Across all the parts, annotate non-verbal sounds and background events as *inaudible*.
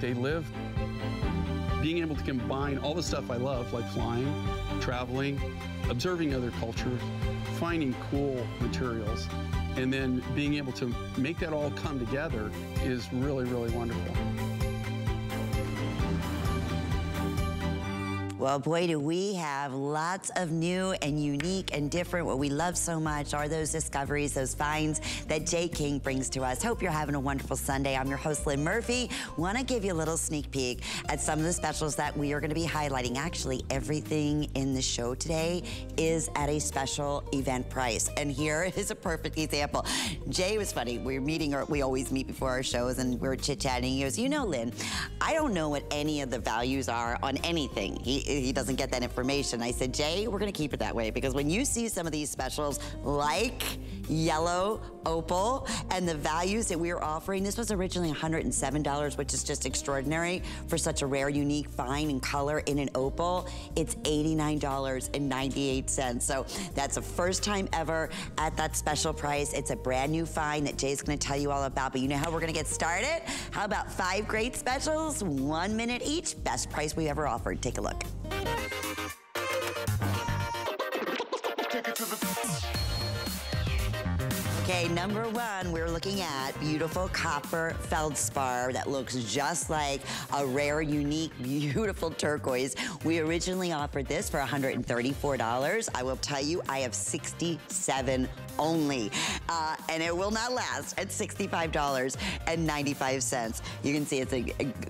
they live being able to combine all the stuff I love, like flying, traveling, observing other cultures, finding cool materials, and then being able to make that all come together is really, really wonderful. Well, boy, do we have lots of new and unique and different. What we love so much are those discoveries, those finds that Jay King brings to us. Hope you're having a wonderful Sunday. I'm your host, Lynn Murphy. Want to give you a little sneak peek at some of the specials that we are going to be highlighting. Actually, everything in the show today is at a special event price. And here *laughs* is a perfect example. Jay was funny. We were meeting, or we always meet before our shows, and we were chit-chatting. He goes, you know, Lynn, I don't know what any of the values are on anything. He, he doesn't get that information. I said, Jay, we're gonna keep it that way because when you see some of these specials like yellow opal and the values that we are offering, this was originally $107, which is just extraordinary for such a rare, unique find and color in an opal. It's $89.98. So that's the first time ever at that special price. It's a brand new find that Jay's gonna tell you all about, but you know how we're gonna get started? How about five great specials, one minute each, best price we've ever offered. Take a look. Okay, number one, we're looking at beautiful copper feldspar that looks just like a rare, unique, *laughs* beautiful turquoise. We originally offered this for $134. I will tell you, I have 67 only. Uh, and it will not last at $65.95. You can see it's a,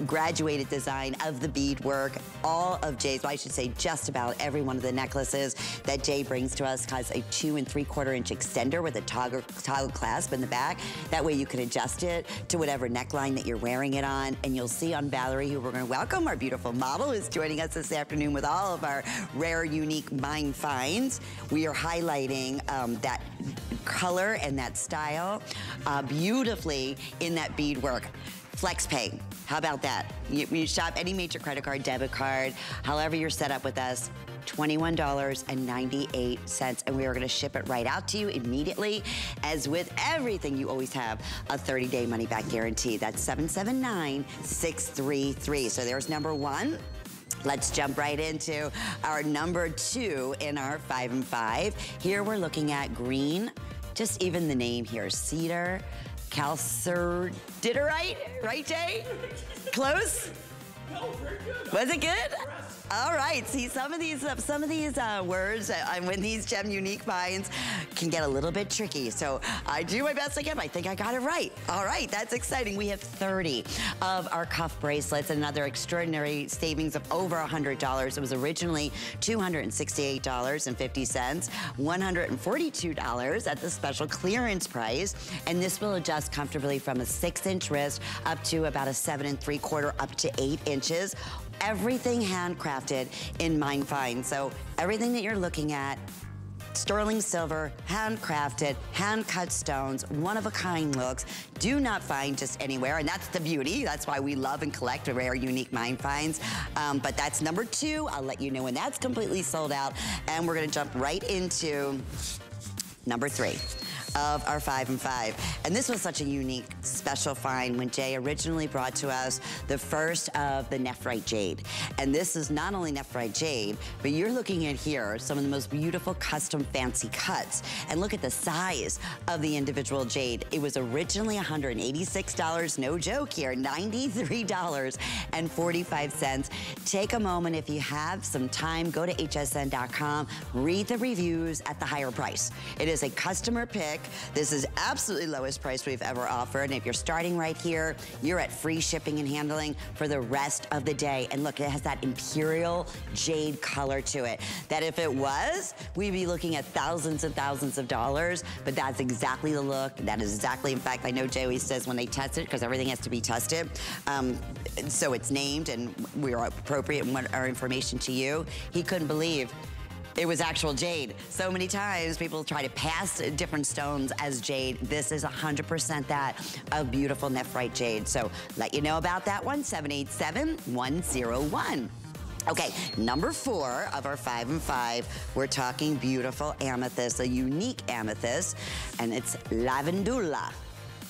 graduated design of the beadwork. All of Jay's, well, I should say just about every one of the necklaces that Jay brings to us has a two and three quarter inch extender with a toggle, toggle clasp in the back. That way you can adjust it to whatever neckline that you're wearing it on. And you'll see on Valerie, who we're gonna welcome, our beautiful model, is joining us this afternoon with all of our rare, unique mine finds. We are highlighting um, that color and that style uh, beautifully in that bead beadwork. FlexPay, how about that? You, you shop any major credit card, debit card, however you're set up with us, $21.98 and we are gonna ship it right out to you immediately. As with everything, you always have a 30-day money-back guarantee. That's 779-633. So there's number one. Let's jump right into our number two in our five and five. Here we're looking at green, just even the name here, cedar, calcediterite, right Jay? Close? Was it good? All right, see some of these uh, some of these uh, words uh, when these gem unique finds can get a little bit tricky. So I do my best again. I think I got it right. All right, that's exciting. We have 30 of our cuff bracelets, and another extraordinary savings of over $100. It was originally $268.50, $142 at the special clearance price, and this will adjust comfortably from a six inch wrist up to about a seven and three quarter up to eight inches everything handcrafted in Mine Find. So everything that you're looking at, sterling silver, handcrafted, hand-cut stones, one-of-a-kind looks, do not find just anywhere, and that's the beauty. That's why we love and collect rare, unique mine finds. Um, but that's number two. I'll let you know when that's completely sold out, and we're gonna jump right into number three of our five and five. And this was such a unique, special find when Jay originally brought to us the first of the nephrite jade. And this is not only nephrite jade, but you're looking at here some of the most beautiful custom fancy cuts. And look at the size of the individual jade. It was originally $186, no joke here, $93.45. Take a moment if you have some time, go to hsn.com, read the reviews at the higher price. It is a customer pick. This is absolutely lowest price we've ever offered. And if you're starting right here, you're at free shipping and handling for the rest of the day. And look, it has that imperial jade color to it. That if it was, we'd be looking at thousands and thousands of dollars, but that's exactly the look. That is exactly, in fact, I know Joey says when they test it, because everything has to be tested, um, so it's named and we are appropriate in what our information to you. He couldn't believe it was actual jade. So many times people try to pass different stones as jade. This is 100% that of beautiful nephrite jade. So let you know about that one, 787-101. Okay, number four of our five and five, we're talking beautiful amethyst, a unique amethyst, and it's lavandula.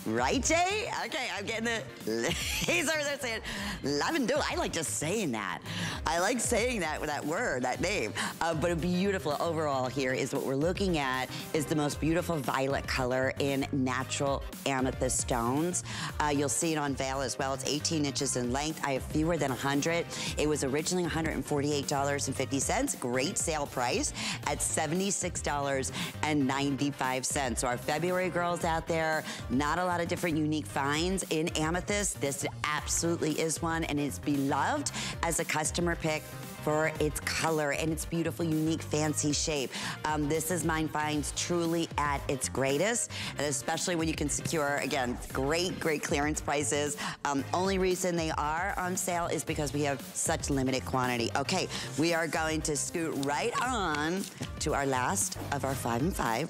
Right, Jay? Okay, I'm getting it. *laughs* He's over there saying lavendula. I like just saying that. I like saying that that word, that name. Uh, but a beautiful overall here is what we're looking at is the most beautiful violet color in natural amethyst stones. Uh, you'll see it on veil as well. It's 18 inches in length. I have fewer than 100. It was originally $148.50. Great sale price at $76.95. So our February girls out there, not a lot of different unique finds in amethyst. This absolutely is one and it's beloved as a customer pick for its color and its beautiful, unique, fancy shape. Um, this is Mine Finds truly at its greatest, and especially when you can secure, again, great, great clearance prices. Um, only reason they are on sale is because we have such limited quantity. Okay, we are going to scoot right on to our last of our five and five,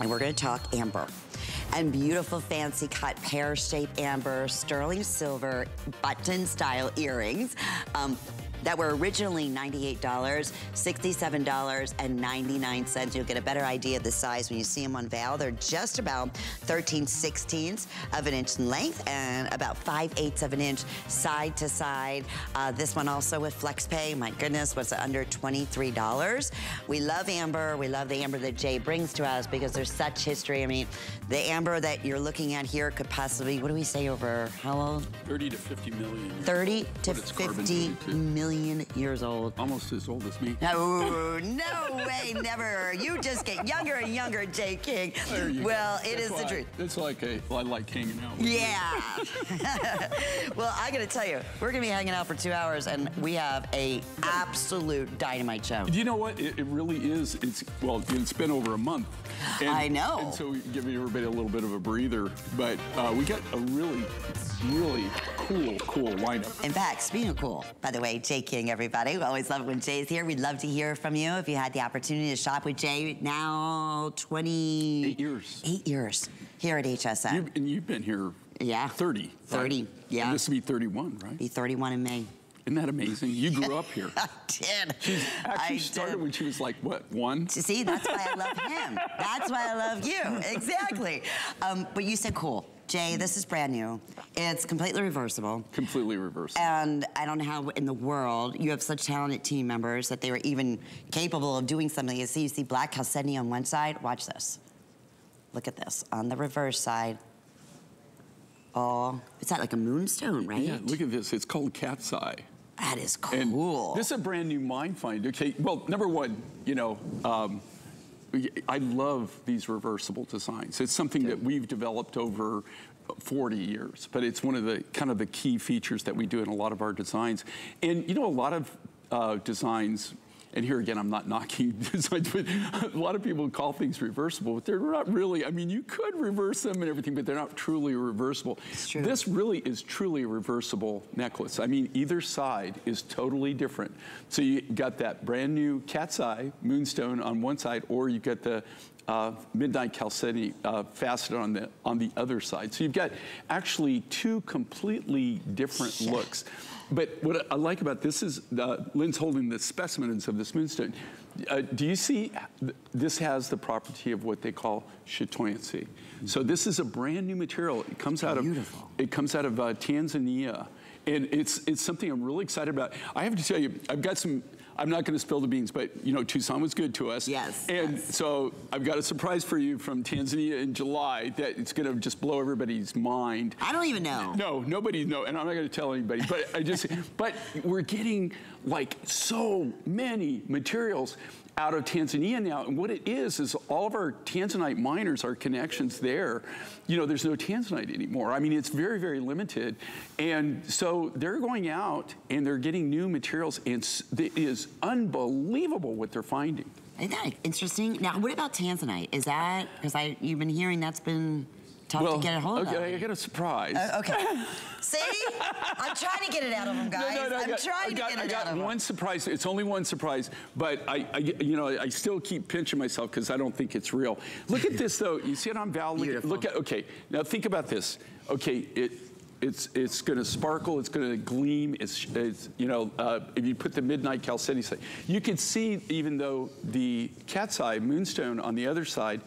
and we're gonna talk amber and beautiful fancy cut pear-shaped amber, sterling silver, button style earrings. Um, that were originally $98, $67.99. You'll get a better idea of the size when you see them on Val. They're just about 13 sixteenths of an inch in length and about 5 eighths of an inch side to side. Uh, this one also with FlexPay, my goodness, was under $23. We love amber. We love the amber that Jay brings to us because there's such history. I mean, the amber that you're looking at here could possibly, what do we say over how old? 30 to 50 million. 30 to 50 million million years old. Almost as old as me. No, no way, never. You just get younger and younger, Jay King. well, go. it that's is the truth. It's like a, I like hanging out. yeah. *laughs* well, I got to tell you, we're going to be hanging out for two hours, and we have a absolute dynamite show. Do you know what? It, it really is. It's well, it's been over a month. And, I know. And so give everybody a little bit of a breather, but uh, we got a really, really cool, cool lineup. In fact, speaking of cool, by the way, Jay King, everybody. We always love it when Jay's here. We'd love to hear from you if you had the opportunity to shop with Jay now 20... Eight years. Eight years here at HSN. You've, and you've been here yeah. 30. 30, right? yeah. And this will be 31, right? Be 31 in May. Isn't that amazing? You grew up here. *laughs* I did. She actually I started did. when she was like, what, one? See, that's why I love him. That's why I love you. Exactly. Um, but you said cool. Jay, this is brand new. It's completely reversible. Completely reversible. And I don't know how in the world you have such talented team members that they were even capable of doing something. You see, you see black chalcedony on one side. Watch this. Look at this. On the reverse side, oh, is that like a moonstone, right? Yeah, look at this. It's called cat's eye. That is cool. And this is a brand new Mine Find. Okay, well, number one, you know, um, I love these reversible designs. It's something that we've developed over 40 years, but it's one of the kind of the key features that we do in a lot of our designs. And you know, a lot of uh, designs and here again, I'm not *laughs* knocking designs, but a lot of people call things reversible, but they're not really. I mean, you could reverse them and everything, but they're not truly reversible. This really is truly a reversible necklace. I mean, either side is totally different. So you got that brand new cat's eye moonstone on one side, or you got the uh, midnight chalcedony uh, facet on the on the other side. So you've got actually two completely different looks. But what I like about this is, uh, Lynn's holding the specimens of this moonstone. Uh, do you see, this has the property of what they call chatoyancy. So this is a brand new material. It comes it's out beautiful. of, it comes out of uh, Tanzania. And it's, it's something I'm really excited about. I have to tell you, I've got some I'm not going to spill the beans, but you know, Tucson was good to us. Yes. And yes. so I've got a surprise for you from Tanzania in July that it's going to just blow everybody's mind. I don't even know. No, nobody knows, and I'm not going to tell anybody. But I just, but we're getting like so many materials out of Tanzania now. And what it is, is all of our Tanzanite miners, our connections there, you know, there's no Tanzanite anymore. I mean, it's very, very limited. And so they're going out and they're getting new materials and it is unbelievable what they're finding. Isn't that interesting? Now, what about Tanzanite? Is that, because I you've been hearing that's been tough well, to get a hold okay, of. Okay, I got a surprise. Uh, okay. See? I'm trying to get it out of him, *laughs* guys. No, no, no, I'm got, trying got, to get it out of him. I got one surprise. It's only one surprise, but I, I you know, I still keep pinching myself because I don't think it's real. Look at this, though. You see it on Val? Look, look at, okay, now think about this. Okay, it, it's it's going to sparkle. It's going to gleam. It's, it's you know uh, if you put the midnight chalcedony, side, you can see even though the cat's eye moonstone on the other side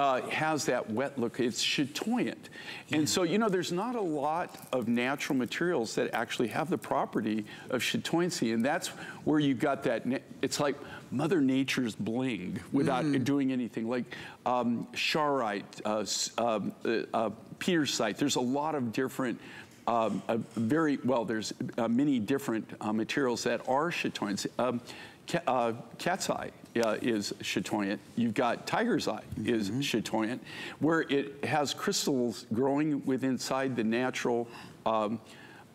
uh, has that wet look. It's chatoyant. And so, you know, there's not a lot of natural materials that actually have the property of chatoyancy. And that's where you've got that, it's like Mother Nature's bling without mm. doing anything. Like um, charoite, uh, um, uh, uh, pietersite, there's a lot of different um, very, well, there's uh, many different uh, materials that are chatoyant. Um, ca uh, cat's eye uh, is chatoyant. You've got tiger's eye mm -hmm. is chatoyant, where it has crystals growing within inside the natural um,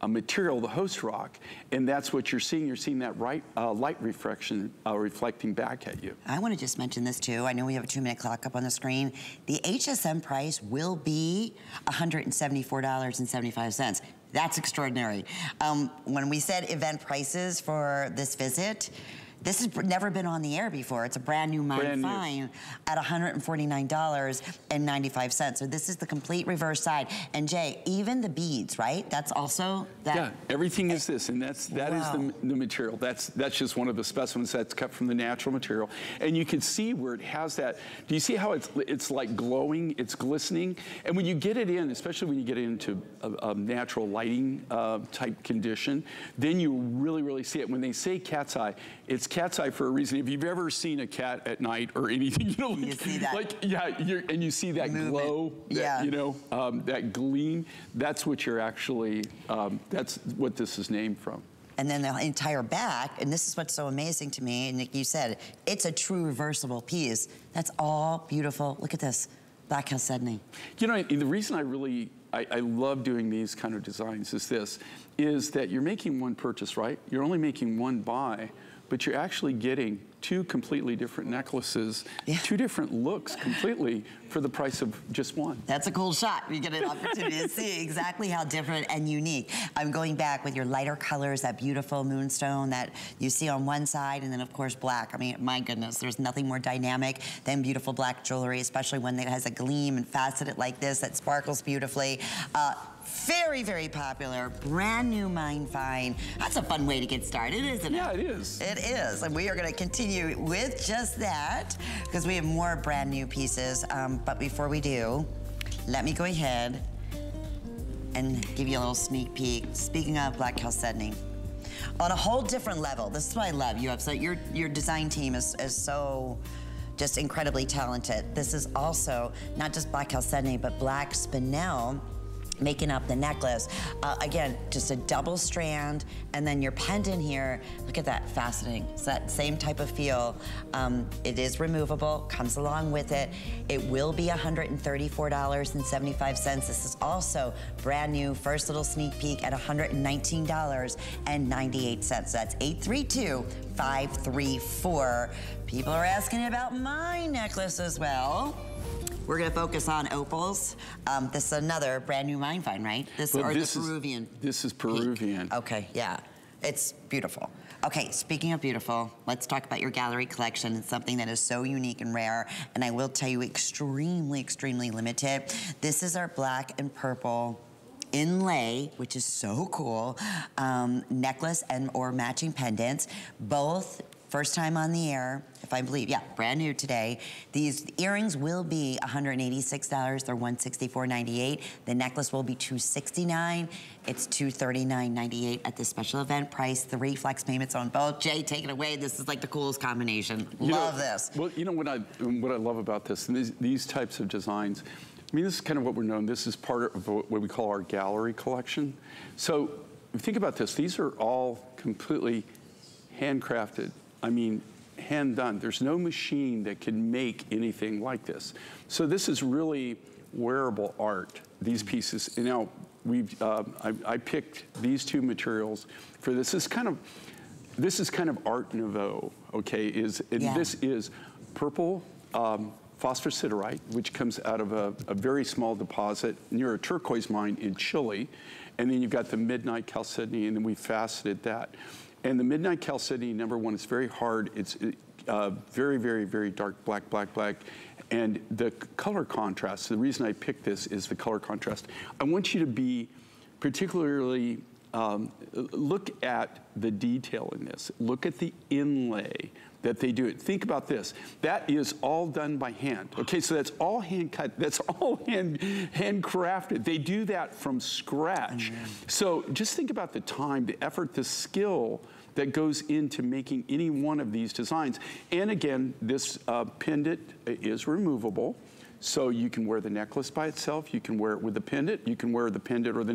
a material, the host rock, and that's what you're seeing. You're seeing that right, uh, light reflection uh, reflecting back at you. I want to just mention this too. I know we have a two-minute clock up on the screen. The HSN price will be $174.75. That's extraordinary. Um, when we said event prices for this visit, this has never been on the air before. It's a brand new Mine brand Fine new. at $149.95. So this is the complete reverse side. And Jay, even the beads, right? That's also that. Yeah, everything is this, and that's that wow. is the, the material. That's that's just one of the specimens that's cut from the natural material. And you can see where it has that. Do you see how it's it's like glowing? It's glistening. And when you get it in, especially when you get it into a, a natural lighting uh, type condition, then you really really see it. When they say cat's eye, it's cat's eye for a reason. If you've ever seen a cat at night or anything, *laughs* you know, like, you see that like yeah, and you see that movement. glow, that, yeah. you know, um, that gleam. That's what you're actually. Um, that's what this is named from. And then the entire back, and this is what's so amazing to me, and Nick, you said, it's a true reversible piece. That's all beautiful. Look at this, black chalcedony. You know, the reason I really, I, I love doing these kind of designs is this, is that you're making one purchase, right? You're only making one buy, but you're actually getting two completely different necklaces, yeah. two different looks completely for the price of just one. That's a cool shot. You get an opportunity to see exactly how different and unique. I'm going back with your lighter colors, that beautiful moonstone that you see on one side, and then of course black. I mean, my goodness, there's nothing more dynamic than beautiful black jewelry, especially when it has a gleam and faceted like this that sparkles beautifully. Uh, very, very popular, brand new Mine Find. That's a fun way to get started, isn't it? Yeah, it is. It is, and we are gonna continue with just that because we have more brand new pieces. Um, but before we do, let me go ahead and give you a little sneak peek. Speaking of Black Chalcedony, on a whole different level, this is what I love you have. So your, your design team is, is so just incredibly talented. This is also not just Black Chalcedony, but Black Spinel making up the necklace. Uh, again, just a double strand, and then your pendant here, look at that, faceting. It's that same type of feel. Um, it is removable, comes along with it. It will be $134.75. This is also brand new, first little sneak peek at $119.98. So that's 832-534. People are asking about my necklace as well. We're gonna focus on opals. Um, this is another brand new Mine Find, right? This well, or this the Peruvian. Is, this is Peruvian. Peak. Okay, yeah. It's beautiful. Okay, speaking of beautiful, let's talk about your gallery collection. It's something that is so unique and rare, and I will tell you extremely, extremely limited. This is our black and purple inlay, which is so cool, um, necklace and or matching pendants, both First time on the air, if I believe, yeah, brand new today. These earrings will be $186. They're $164.98. The necklace will be 269. It's $239.98 at the special event price. Three flex payments on both. Jay, take it away. This is like the coolest combination. You love know, this. Well, you know what I what I love about this, and these, these types of designs, I mean, this is kind of what we're known. This is part of what we call our gallery collection. So think about this. These are all completely handcrafted I mean, hand done. There's no machine that can make anything like this. So this is really wearable art, these pieces. And now, we've, uh, I, I, picked these two materials for this. This is kind of, this is kind of Art Nouveau, okay? Is, and yeah. this is purple um, siderite, which comes out of a, a, very small deposit near a turquoise mine in Chile. And then you've got the midnight chalcedony, and then we faceted that. And the Midnight Chalcedony, number one, it's very hard. It's uh, very, very, very dark black, black, black. And the color contrast, the reason I picked this is the color contrast. I want you to be particularly um, look at the detail in this. Look at the inlay that they do it. Think about this. That is all done by hand. Okay, so that's all hand cut. That's *laughs* all hand handcrafted. They do that from scratch. So just think about the time, the effort, the skill that goes into making any one of these designs. And again, this uh, pendant is removable. So you can wear the necklace by itself, you can wear it with the pendant, you can wear the pendant or the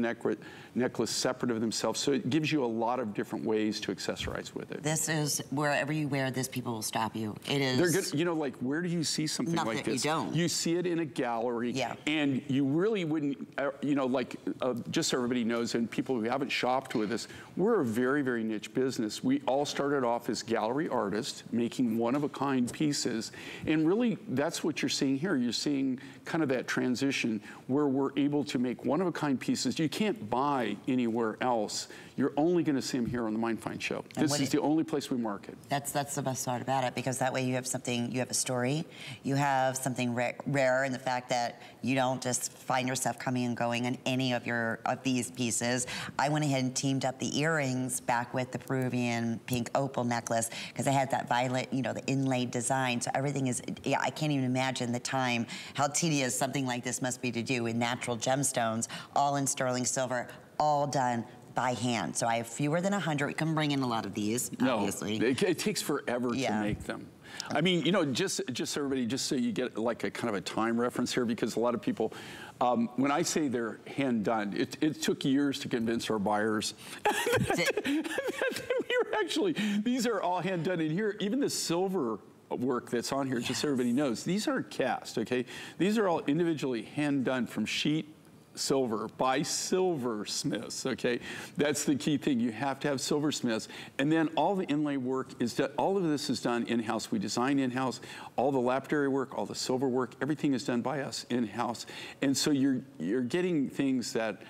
necklace separate of themselves. So it gives you a lot of different ways to accessorize with it. This is, wherever you wear this, people will stop you. It is. They're good, you know, like where do you see something Nothing, like this? You don't. You see it in a gallery. Yeah. And you really wouldn't, uh, you know, like uh, just so everybody knows and people who haven't shopped with us, we're a very, very niche business. We all started off as gallery artists making one of a kind pieces. And really that's what you're seeing here. You're seeing seeing kind of that transition where we're able to make one-of-a-kind pieces you can't buy anywhere else. You're only going to see them here on the Mine Find show. And this is it, the only place we market. That's that's the best part about it because that way you have something, you have a story, you have something ra rare in the fact that you don't just find yourself coming and going on any of your of these pieces. I went ahead and teamed up the earrings back with the Peruvian pink opal necklace because I had that violet, you know, the inlaid design. So everything is, yeah, I can't even imagine the time how tedious something like this must be to do with natural gemstones, all in sterling silver, all done by hand. So I have fewer than 100. We can bring in a lot of these, no, obviously. It, it takes forever yeah. to make them. I mean, you know, just just so everybody, just so you get like a kind of a time reference here, because a lot of people, um, when I say they're hand done, it, it, took years to convince our buyers *laughs* that we were actually, these are all hand done. And here, even the silver work that's on here, yes. just so everybody knows, these aren't cast, okay? These are all individually hand done from sheet silver by silversmiths, okay? That's the key thing. You have to have silversmiths. And then all the inlay work is done, all of this is done in-house. We design in-house. All the lapidary work, all the silver work, everything is done by us in-house. And so you're, you're getting things that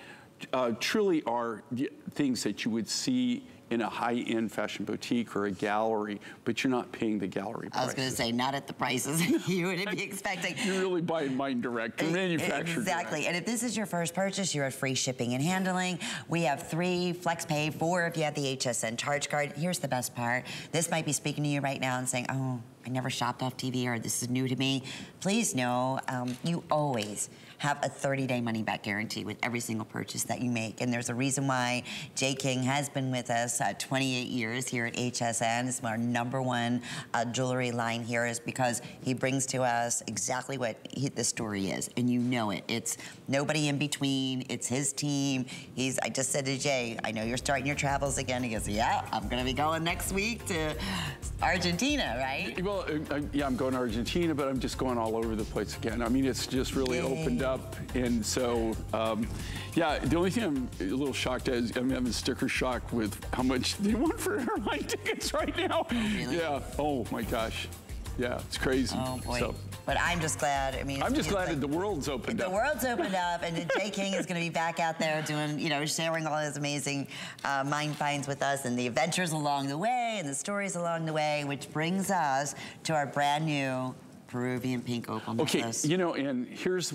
uh, truly are things that you would see in a high-end fashion boutique or a gallery, but you're not paying the gallery prices. I was going to say, not at the prices *laughs* you would be expecting. You're really buying mine direct, manufactured Exactly, direct. and if this is your first purchase, you're at free shipping and handling. We have three flex pay, four if you have the HSN charge card. Here's the best part. This might be speaking to you right now and saying, oh, I never shopped off TV or this is new to me. Please know um, you always have a 30-day money-back guarantee with every single purchase that you make. And there's a reason why Jay King has been with us uh, 28 years here at HSN. It's our number one uh, jewelry line here is because he brings to us exactly what he, the story is. And you know it. It's nobody in between. It's his team. He's, I just said to Jay, I know you're starting your travels again. He goes, yeah, I'm going to be going next week to Argentina, right? Well, uh, uh, yeah, I'm going to Argentina, but I'm just going all over the place again. I mean, it's just really Yay. opened up up. And so, um, yeah, the only thing I'm a little shocked at is I'm having sticker shock with how much *laughs* they want for *laughs* airline tickets right now. Oh, really? Yeah. Oh my gosh. Yeah, it's crazy. Oh boy. So, but I'm just glad. I mean, I'm just glad like, that the world's opened the up. The world's opened *laughs* up, and Jay King is going to be back out there doing, you know, sharing all his amazing uh, mine finds with us, and the adventures along the way, and the stories along the way, which brings us to our brand new Peruvian pink opal necklace. Okay, you know, and here's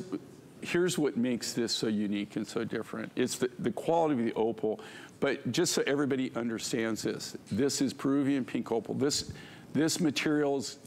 here's what makes this so unique and so different. It's the, the quality of the opal, but just so everybody understands this, this is Peruvian pink opal. This, this material's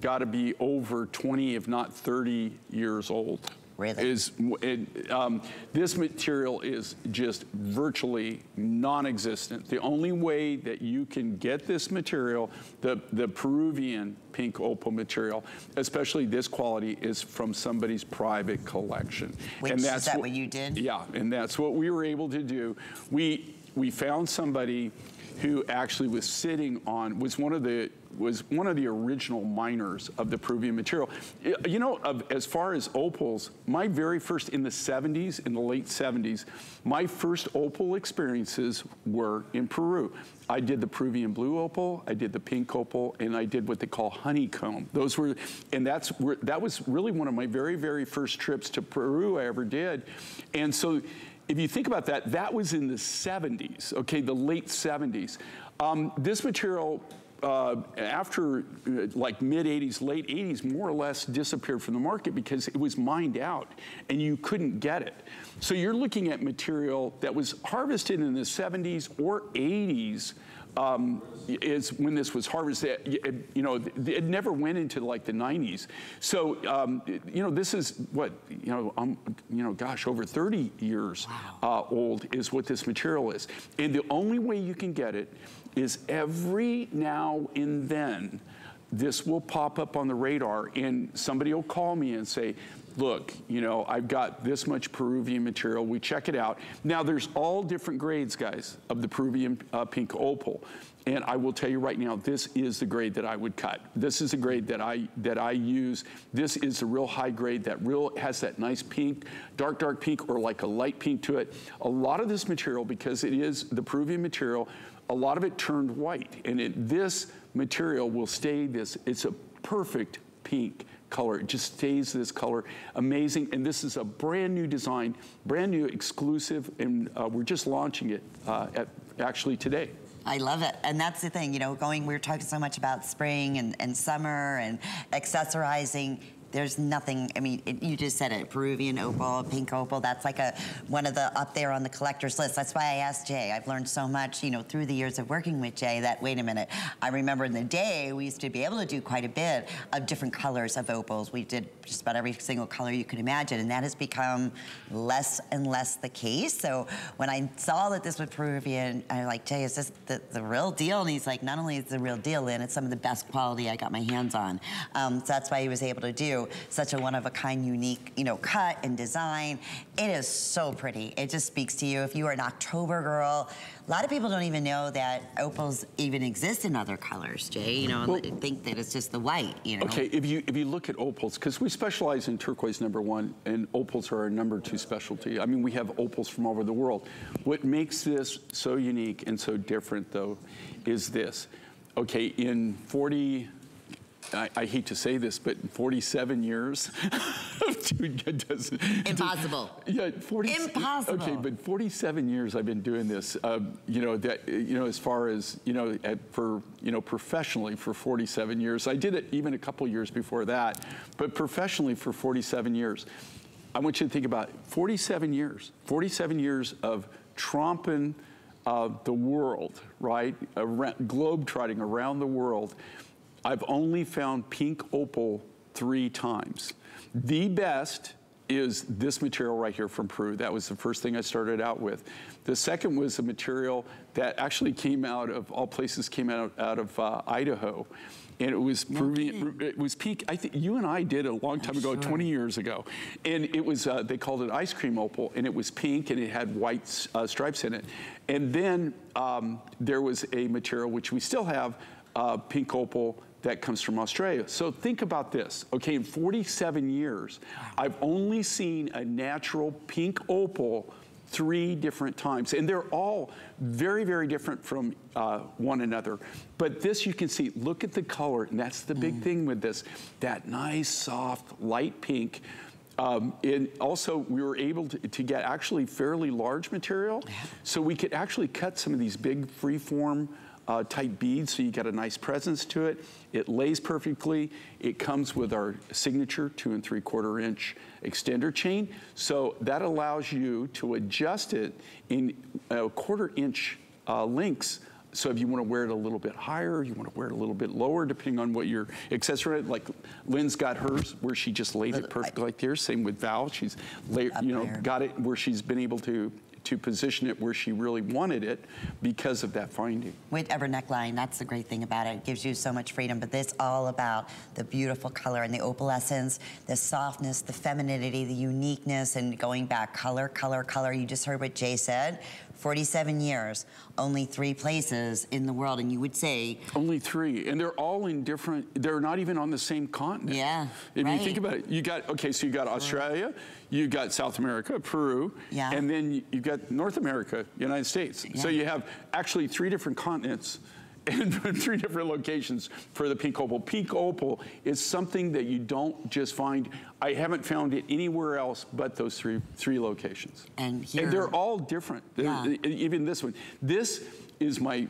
got to be over 20, if not 30 years old. Really? Is, it, um, this material is just virtually non-existent. The only way that you can get this material, the, the Peruvian pink opal material, especially this quality, is from somebody's private collection. Which, and that's is that what, what you did? Yeah, and that's what we were able to do. We, we found somebody who actually was sitting on, was one of the was one of the original miners of the Peruvian material. You know, of, as far as opals, my very first, in the 70s, in the late 70s, my first opal experiences were in Peru. I did the Peruvian blue opal, I did the pink opal, and I did what they call honeycomb. Those were, and that's where, that was really one of my very, very first trips to Peru I ever did. And so if you think about that, that was in the 70s, okay, the late 70s. Um, this material uh, after uh, like mid 80s, late 80s, more or less disappeared from the market because it was mined out and you couldn't get it. So you're looking at material that was harvested in the 70s or 80s um, is when this was harvested. It, you know, it never went into like the 90s. So, um, you know, this is what, you know, um, you know, gosh, over 30 years wow. uh, old is what this material is. And the only way you can get it is every now and then, this will pop up on the radar and somebody will call me and say, look, you know, I've got this much Peruvian material. We check it out. Now, there's all different grades, guys, of the Peruvian uh, pink opal. And I will tell you right now, this is the grade that I would cut. This is the grade that I that I use. This is the real high grade that real has that nice pink, dark, dark pink, or like a light pink to it. A lot of this material, because it is the Peruvian material, a lot of it turned white. And it, this material will stay this, it's a perfect pink color. It just stays this color. Amazing. And this is a brand new design, brand new exclusive, and uh, we're just launching it uh, at, actually today. I love it. And that's the thing, you know, going, we are talking so much about spring and, and summer and accessorizing there's nothing, I mean, it, you just said it, Peruvian opal, pink opal, that's like a one of the up there on the collector's list. That's why I asked Jay. I've learned so much, you know, through the years of working with Jay that, wait a minute, I remember in the day, we used to be able to do quite a bit of different colors of opals. We did just about every single color you could imagine, and that has become less and less the case. So when I saw that this was Peruvian, I'm like, Jay, is this the, the real deal? And he's like, not only is it the real deal in, it's some of the best quality I got my hands on. Um, so that's why he was able to do such a one-of-a-kind, unique, you know, cut and design. It is so pretty. It just speaks to you. If you are an October girl, a lot of people don't even know that opals even exist in other colors, Jay. You know, well, think that it's just the white. You know. Okay, if you if you look at opals, because we specialize in turquoise number one, and opals are our number two specialty. I mean, we have opals from all over the world. What makes this so unique and so different, though, is this. Okay, in 40 I, I, hate to say this, but 47 years. *laughs* Impossible. Yeah, 40, Impossible. Okay, but 47 years I've been doing this. Uh, you know that you know as far as you know at, for you know professionally for 47 years. I did it even a couple years before that, but professionally for 47 years. I want you to think about 47 years. 47 years of tromping uh, the world, right? Around, globe trotting around the world I've only found pink opal three times. The best is this material right here from Peru. That was the first thing I started out with. The second was a material that actually came out of, all places came out, out of uh, Idaho. And it was Peruvian, it was pink. I think you and I did a long time I'm ago, sure. 20 years ago. And it was, uh, they called it ice cream opal, and it was pink and it had white uh, stripes in it. And then um, there was a material, which we still have, uh, pink opal, that comes from Australia. So think about this. Okay, in 47 years, I've only seen a natural pink opal three different times. And they're all very, very different from uh, one another. But this you can see, look at the color, and that's the big mm. thing with this. That nice, soft, light pink. Um, and also, we were able to, to, get actually fairly large material. So we could actually cut some of these big freeform uh, type beads, so you get a nice presence to it. It lays perfectly. It comes with our signature two and three quarter inch extender chain. So that allows you to adjust it in a quarter inch uh, links so if you want to wear it a little bit higher, you want to wear it a little bit lower, depending on what your accessory, like Lynn's got hers where she just laid it perfectly like there. Same with Val, she's laid, you know, got it where she's been able to to position it where she really wanted it because of that finding. Whichever neckline, that's the great thing about it. It gives you so much freedom, but this all about the beautiful color and the opalescence, the softness, the femininity, the uniqueness, and going back color, color, color. You just heard what Jay said. 47 years, only three places in the world, and you would say... Only three, and they're all in different, they're not even on the same continent. Yeah, If right. you think about it, you got, okay, so you got Australia, you got South America, Peru, yeah. and then you've got North America, United States. Yeah. So you have actually three different continents *laughs* in three different locations for the pink opal. Pink opal is something that you don't just find. I haven't found it anywhere else but those three three locations. And here, and they're all different. Yeah. Even this one. This is my.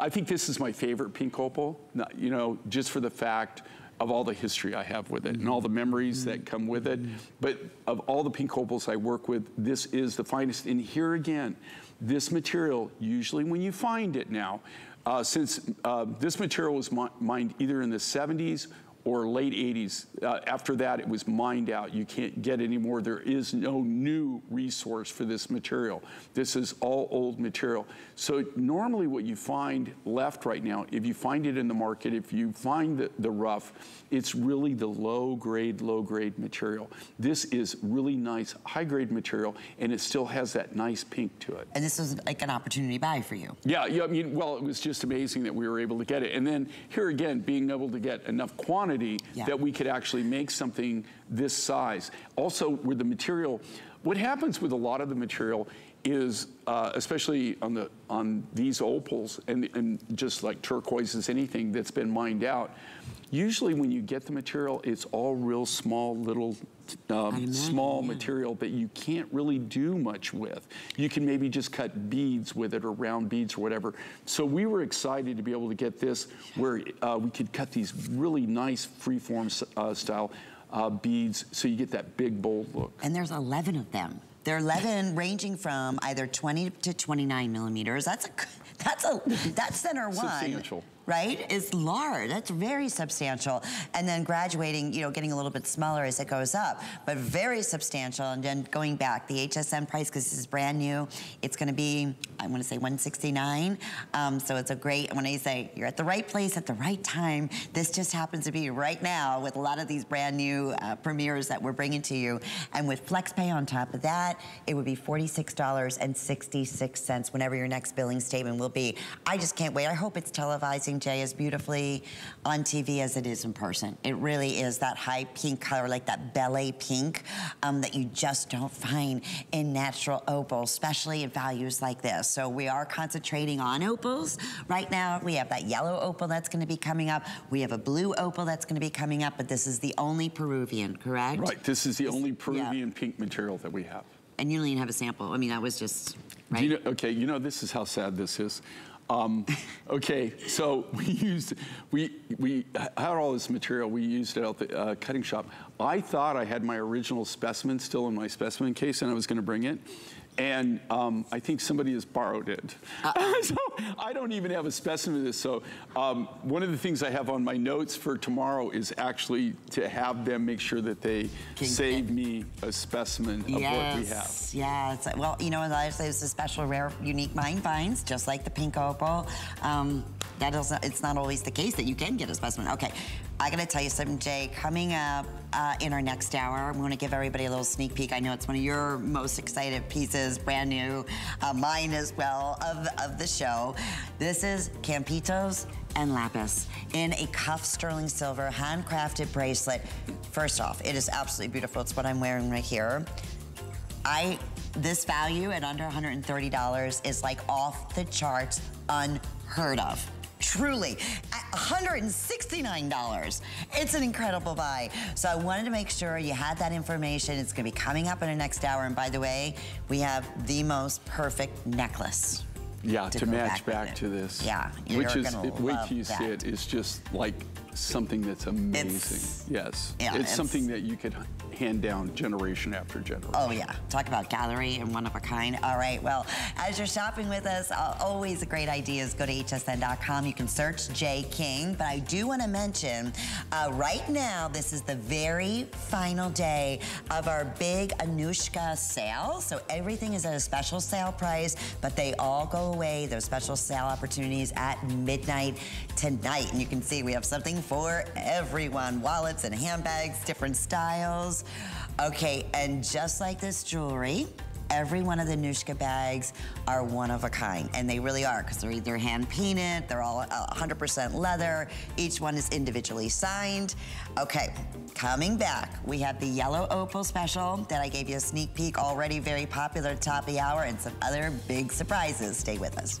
I think this is my favorite pink opal, you know, just for the fact of all the history I have with it and all the memories that come with it. But of all the pink opals I work with, this is the finest. And here again, this material, usually when you find it now, uh, since uh, this material was mined either in the 70s or late 80s. Uh, after that, it was mined out. You can't get any more. There is no new resource for this material. This is all old material. So normally what you find left right now, if you find it in the market, if you find the, the rough, it's really the low grade, low grade material. This is really nice, high grade material, and it still has that nice pink to it. And this was like an opportunity buy for you. Yeah, yeah, I mean, well, it was just amazing that we were able to get it. And then here again, being able to get enough quantity yeah. that we could actually make something this size. Also, with the material, what happens with a lot of the material is, uh, especially on the on these opals and, and just like turquoises, anything that's been mined out, usually when you get the material, it's all real small little um, small yeah. material that you can't really do much with. You can maybe just cut beads with it or round beads or whatever. So we were excited to be able to get this where uh, we could cut these really nice freeform uh, style uh, beads so you get that big bold look. And there's 11 of them. They're 11 *laughs* ranging from either 20 to 29 millimeters. That's a, *laughs* that's a, that's center one. Substantial right, is large. That's very substantial. And then graduating, you know, getting a little bit smaller as it goes up, but very substantial. And then going back, the HSN price, because this is brand new, it's gonna be, I wanna say 169. Um, so it's a great, when I say you're at the right place at the right time, this just happens to be right now with a lot of these brand new uh, premieres that we're bringing to you. And with FlexPay on top of that, it would be $46.66 whenever your next billing statement will be. I just can't wait. I hope it's televising Jay as beautifully on TV as it is in person. It really is that high pink color, like that bele pink um, that you just don't find in natural opals, especially in values like this. So we are concentrating on opals. Right now, we have that yellow opal that's gonna be coming up. We have a blue opal that's gonna be coming up, but this is the only Peruvian, correct? Right, this is the only Peruvian yeah. pink material that we have. And you don't even have a sample. I mean, that was just, right? You know, okay, you know, this is how sad this is. Um, *laughs* okay, so *laughs* we used, we, we had all this material, we used it at the uh, cutting shop. I thought I had my original specimen still in my specimen case and I was gonna bring it and um, I think somebody has borrowed it. Uh -oh. *laughs* so I don't even have a specimen of this. So um, one of the things I have on my notes for tomorrow is actually to have them make sure that they King save me a specimen of yes. what we have. Yeah, well, you know, as I say, it's a special, rare, unique mine finds, just like the pink opal. Um, that is, it's not always the case that you can get a specimen. Okay, I gotta tell you something, Jay. Coming up uh, in our next hour, I'm gonna give everybody a little sneak peek. I know it's one of your most excited pieces, brand new, uh, mine as well, of, of the show. This is Campitos and Lapis in a cuff sterling silver handcrafted bracelet. First off, it is absolutely beautiful. It's what I'm wearing right here. I, this value at under $130 is like off the charts, unheard of. Truly, $169. It's an incredible buy. So I wanted to make sure you had that information. It's gonna be coming up in the next hour. And by the way, we have the most perfect necklace. Yeah, to, to match back, back to this. Yeah, which is wait till you that. see it. It's just like something that's amazing. It's, yes, yeah, it's, it's something that you could hand down generation after generation. Oh yeah, talk about gallery and one of a kind. All right, well, as you're shopping with us, uh, always a great idea is go to hsn.com. You can search Jay King, but I do want to mention uh, right now, this is the very final day of our big Anuschka sale. So everything is at a special sale price, but they all go away. Those special sale opportunities at midnight tonight. And you can see we have something for everyone. Wallets and handbags, different styles. Okay, and just like this jewelry, every one of the Nushka bags are one of a kind, and they really are, because they're either hand painted, they're all uh, 100% leather, each one is individually signed. Okay, coming back, we have the yellow opal special that I gave you a sneak peek, already very popular top of the hour, and some other big surprises. Stay with us.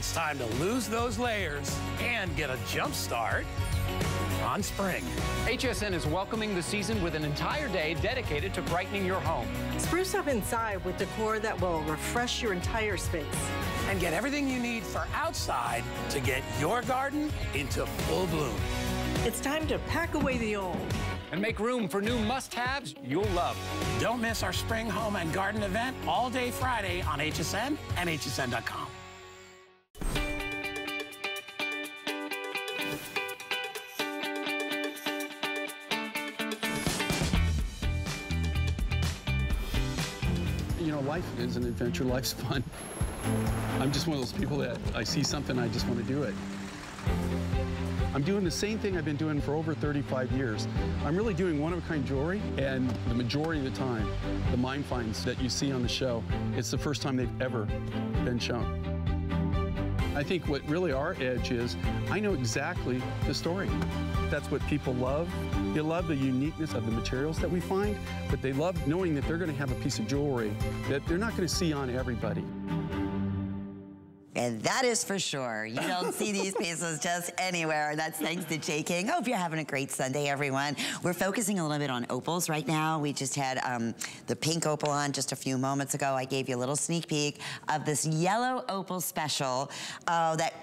It's time to lose those layers and get a jump start on spring. HSN is welcoming the season with an entire day dedicated to brightening your home. Spruce up inside with decor that will refresh your entire space. And get everything you need for outside to get your garden into full bloom. It's time to pack away the old. And make room for new must-haves you'll love. Don't miss our spring home and garden event all day Friday on HSN and hsn.com. life is an adventure. Life's fun. I'm just one of those people that I see something, I just want to do it. I'm doing the same thing I've been doing for over 35 years. I'm really doing one-of-a-kind jewelry, and the majority of the time, the mine finds that you see on the show, it's the first time they've ever been shown. I think what really our edge is, I know exactly the story. That's what people love. They love the uniqueness of the materials that we find, but they love knowing that they're going to have a piece of jewelry that they're not going to see on everybody. And that is for sure. You don't see these pieces just anywhere. And That's thanks to Jay King. Hope you're having a great Sunday, everyone. We're focusing a little bit on opals right now. We just had um, the pink opal on just a few moments ago. I gave you a little sneak peek of this yellow opal special uh, that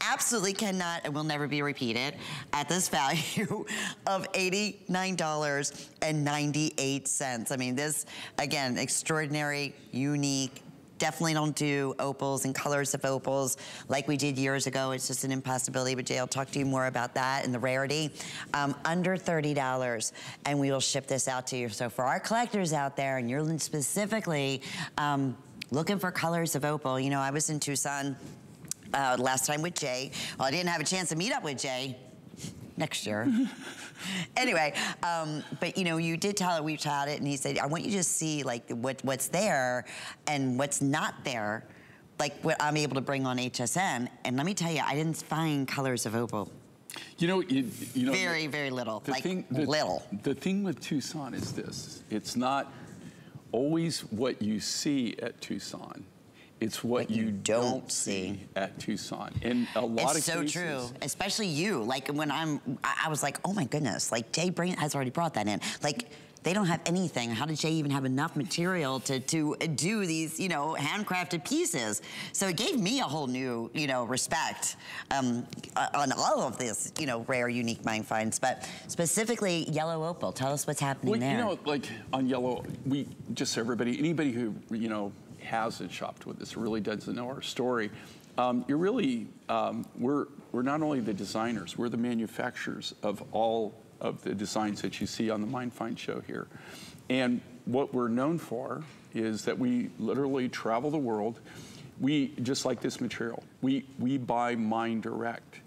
absolutely cannot and will never be repeated at this *laughs* value of $89.98. I mean, this, again, extraordinary, unique, definitely don't do opals and colors of opals like we did years ago. It's just an impossibility, but Jay will talk to you more about that and the rarity. Um, under $30, and we will ship this out to you. So for our collectors out there, and you're specifically um, looking for colors of opal, you know, I was in Tucson uh, last time with Jay. Well, I didn't have a chance to meet up with Jay next year. *laughs* anyway, um, but you know, you did tell it, we've had it and he said, I want you to see like what, what's there and what's not there, like what I'm able to bring on HSN. And let me tell you, I didn't find colors of opal. You know, you, you know, very, very little, the like thing, the, little. The thing with Tucson is this: it's not always what you see at Tucson. It's what, What you you, don't see. see. at Tucson. In a lot It's of so cases, true, especially you. Like when I'm, I I was like, oh my goodness, like Jay Brain has already brought that in. Like they don't have anything. How did Jay even have enough material to, to do these, you know, handcrafted pieces? So it gave me a whole new, you know, respect um, uh, on all of this, you know, rare, unique mine finds. But specifically yellow opal. Tell us what's happening Well, there. you know, like on yellow, we just so everybody, anybody who you know hasn't shopped with us really doesn't know our story. Um, you're really, um, we're we're not only the designers, we're the manufacturers of all of the designs that you see on the Mine Find show here. And what we're known for is that we literally travel the world. We just like this material. We we buy mine direct.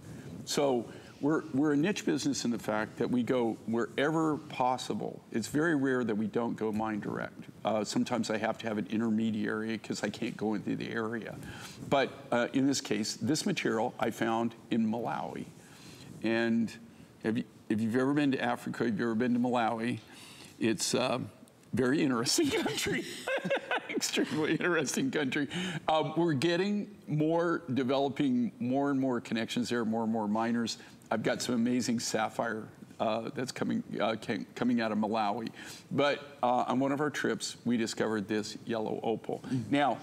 So we're, we're a niche business in the fact that we go wherever possible. It's very rare that we don't go mine direct. Uh, sometimes I have to have an intermediary because I can't go into the area. But uh, in this case, this material I found in Malawi. And if, you, if you've ever been to Africa, if you've ever been to Malawi, it's a very interesting *laughs* country. *laughs* Extremely interesting country. Um, we're getting more, developing more and more connections there, more and more miners. I've got some amazing sapphire uh, that's coming uh, came, coming out of Malawi. But uh, on one of our trips, we discovered this yellow opal. Now,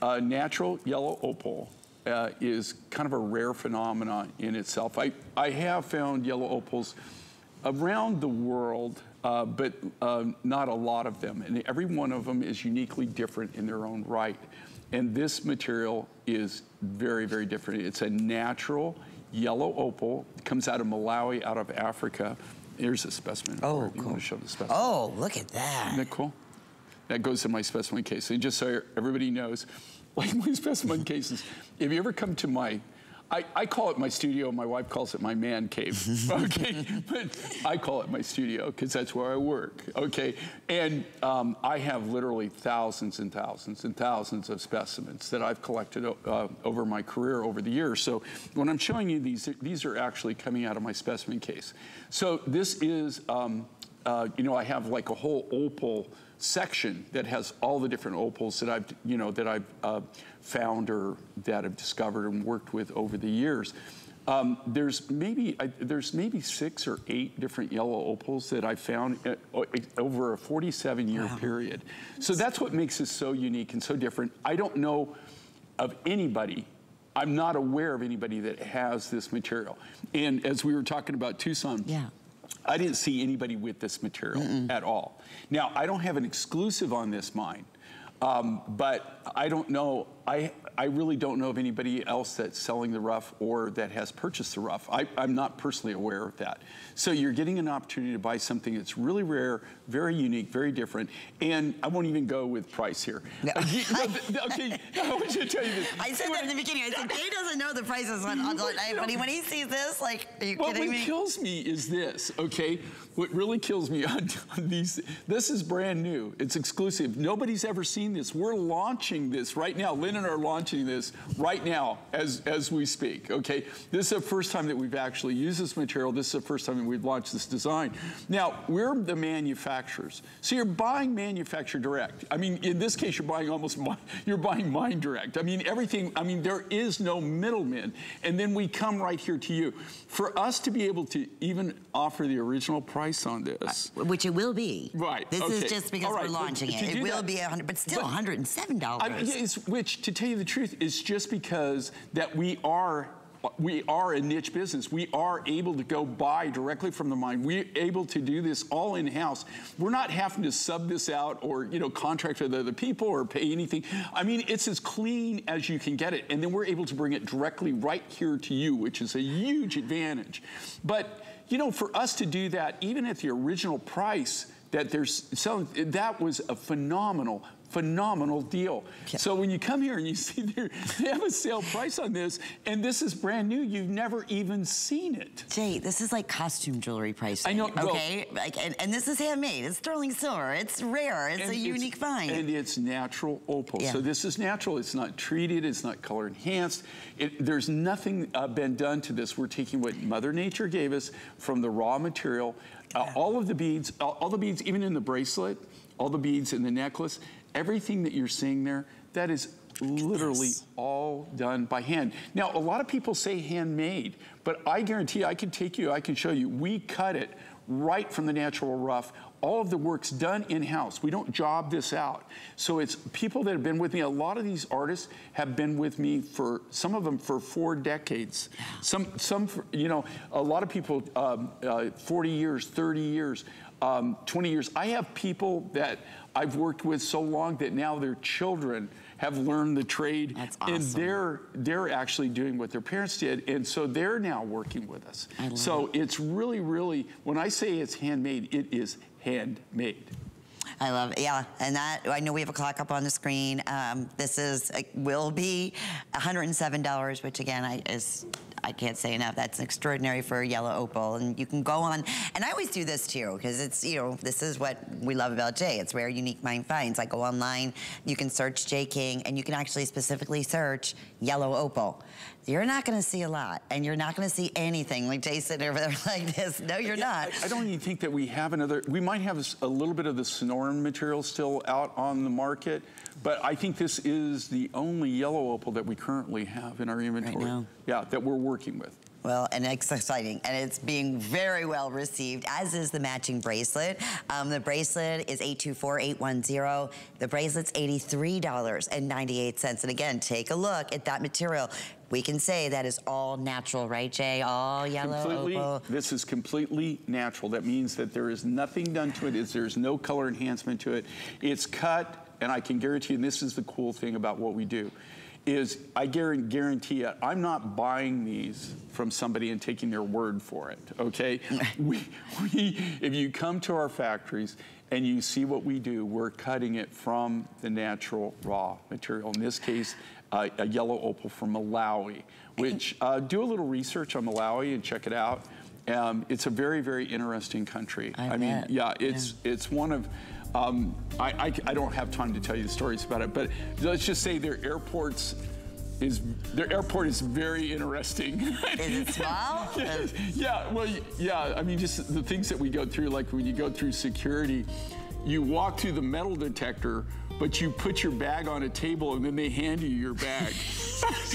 uh, natural yellow opal uh, is kind of a rare phenomenon in itself. I, I have found yellow opals around the world, uh, but uh, not a lot of them. And every one of them is uniquely different in their own right. And this material is very, very different. It's a natural yellow opal. It comes out of Malawi, out of Africa. Here's a specimen. Oh, You cool. want to show the specimen? oh, look at that. Isn't that cool? That goes in my specimen case. And just so everybody knows, *laughs* like my specimen cases, if you ever come to my, I, I call it my studio. My wife calls it my man cave. *laughs* Okay, but I call it my studio because that's where I work. Okay, and um, I have literally thousands and thousands and thousands of specimens that I've collected uh, over my career over the years. So when I'm showing you these, these are actually coming out of my specimen case. So this is, um, uh, you know, I have like a whole opal section that has all the different opals that I've, you know, that I've uh, found or that I've discovered and worked with over the years. Um, there's maybe I, there's maybe six or eight different yellow opals that I found uh, over a 47 year wow. period. So that's what makes this so unique and so different. I don't know of anybody. I'm not aware of anybody that has this material. And as we were talking about Tucson, yeah. I didn't see anybody with this material mm -mm. at all. Now, I don't have an exclusive on this mine, um, but I don't know. I I really don't know of anybody else that's selling the rough or that has purchased the rough. I, am not personally aware of that. So you're getting an opportunity to buy something that's really rare, very unique, very different, and I won't even go with price here. No. *laughs* Uh, okay, I want you to tell you this. I said that in the beginning. I said, *laughs* Jay doesn't know the prices on when, he, when he sees this, like, are you kidding me? What kills me is this, okay? What really kills me *laughs* on, on these, this is brand new. It's exclusive. Nobody's ever seen this. We're launching this right now. Lynn and are launching this right now as, as we speak, okay? This is the first time that we've actually used this material. This is the first time that we've launched this design. Now, we're the manufacturers. So you're buying manufacturer direct. I mean, in this case, you're buying almost, you're buying mine direct. I mean, everything, I mean, there is no middleman. And then we come right here to you. For us to be able to even offer the original price on this. Which it will be. Right. This okay. is just because right. we're launching it. It will that, be 100, but still but, $107. I mean, which, to tell you the truth, it's just because that we are we are a niche business. We are able to go buy directly from the mine. We're able to do this all in-house. We're not having to sub this out or, you know, contract with other people or pay anything. I mean, it's as clean as you can get it. And then we're able to bring it directly right here to you, which is a huge advantage. But, you know, for us to do that, even at the original price, that there's selling, that was a phenomenal phenomenal deal. Yeah. So when you come here and you *laughs* see they have a sale price on this, and this is brand new, you've never even seen it. Jay, this is like costume jewelry pricing. I know. Okay, well, like, and, and, this is handmade. It's sterling silver. It's rare. It's a unique find. And it's natural opal. Yeah. So this is natural. It's not treated. It's not color enhanced. It, there's nothing uh, been done to this. We're taking what Mother Nature gave us from the raw material. Uh, all of the beads, all, all the beads, even in the bracelet, all the beads in the necklace, everything that you're seeing there, that is literally all done by hand. Now, a lot of people say handmade, but I guarantee I can take you, I can show you, we cut it right from the natural rough. All of the work's done in-house. We don't job this out. So it's people that have been with me. A lot of these artists have been with me for, some of them for four decades. Some, some for, you know, a lot of people, um, uh, 40 years, 30 years, um, 20 years. I have people that I've worked with so long that now their children have learned the trade awesome. and they're they're actually doing what their parents did and so they're now working with us so it. it's really really when i say it's handmade it is handmade I love it. Yeah, and that I know we have a clock up on the screen. Um, this is will be $107, which again I, is I can't say enough. That's extraordinary for a yellow opal. And you can go on, and I always do this too, because it's, you know, this is what we love about Jay. It's rare, unique mine finds. I go online, you can search Jay King, and you can actually specifically search yellow opal. You're not gonna see a lot, and you're not gonna see anything like sitting over there *laughs* like this. No, you're not. I, I don't even think that we have another, we might have a little bit of the Sonoran material still out on the market, but I think this is the only yellow opal that we currently have in our inventory. Right. Yeah, that we're working with. Well, and it's exciting, and it's being very well received, as is the matching bracelet. Um, the bracelet is 824810. The bracelet's $83.98. And again, take a look at that material. We can say that is all natural, right, Jay? All yellow completely, opal. This is completely natural. That means that there is nothing done to it. There's no color enhancement to it. It's cut, and I can guarantee you, and this is the cool thing about what we do, is I guarantee it, I'm not buying these from somebody and taking their word for it, okay? *laughs* we, we, if you come to our factories and you see what we do, we're cutting it from the natural raw material. In this case, uh, a yellow opal from Malawi, which uh, do a little research on Malawi and check it out. Um, it's a very, very interesting country. I mean, yeah, it's it's one of. Um, I, I, I don't have time to tell you the stories about it, but let's just say their airports is their airport is very interesting. Is it *laughs* small? *laughs* yeah, well, yeah. I mean, just the things that we go through, like when you go through security, you walk through the metal detector, but you put your bag on a table and then they hand you your bag. *laughs*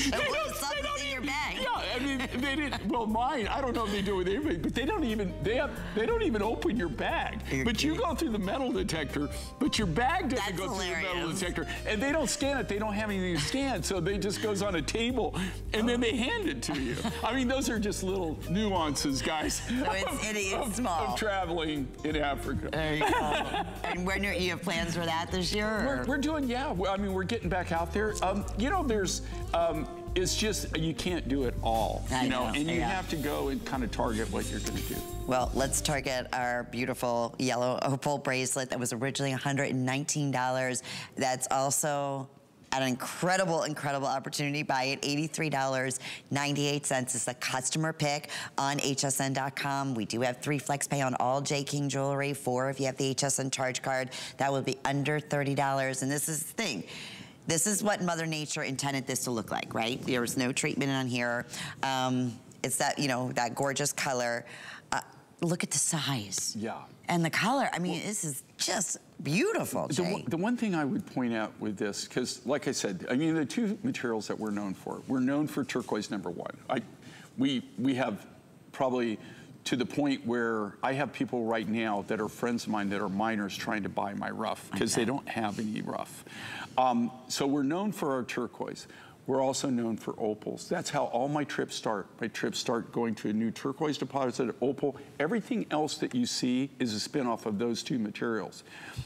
And what is something in your bag? Yeah, I mean, they didn't. Well, mine, I don't know if they do it with everybody, but they don't even they have they don't even open your bag. You're but you go through the metal detector, but your bag doesn't That's go through the metal detector, and they don't scan it. They don't have anything to scan, so they just goes on a table, and then they hand it to you. I mean, those are just little nuances, guys. So it's- it is of, small. of traveling in Africa. There you go. and when you have plans for that this year? We're, we're doing, yeah. I mean, we're getting back out there. Um, you know, there's, um, it's just you can't do it all. I you know, know, and you yeah. have to go and kind of target what you're going to do. Well, let's target our beautiful yellow opal bracelet that was originally $119. That's also an incredible, incredible opportunity. Buy it $83.98. It's a customer pick on hsn.com. We do have three flex pay on all Jay King jewelry, four if you have the HSN charge card. That will be under $30. And this is the thing. This is what Mother Nature intended this to look like, right? There was no treatment on here. Um, it's that, you know, that gorgeous color. Uh, look at the size. Yeah. And the color. I mean, this is just beautiful, The, one- the one thing I would point out with this, because like I said, I mean, the two materials that we're known for, we're known for turquoise number one. I, we, we have probably to the point where I have people right now that are friends of mine that are miners trying to buy my rough because they don't have any rough. Um, so we're known for our turquoise. We're also known for opals. That's how all my trips start. My trips start going to a new turquoise deposit, opal. Everything else that you see is a spinoff of those two materials.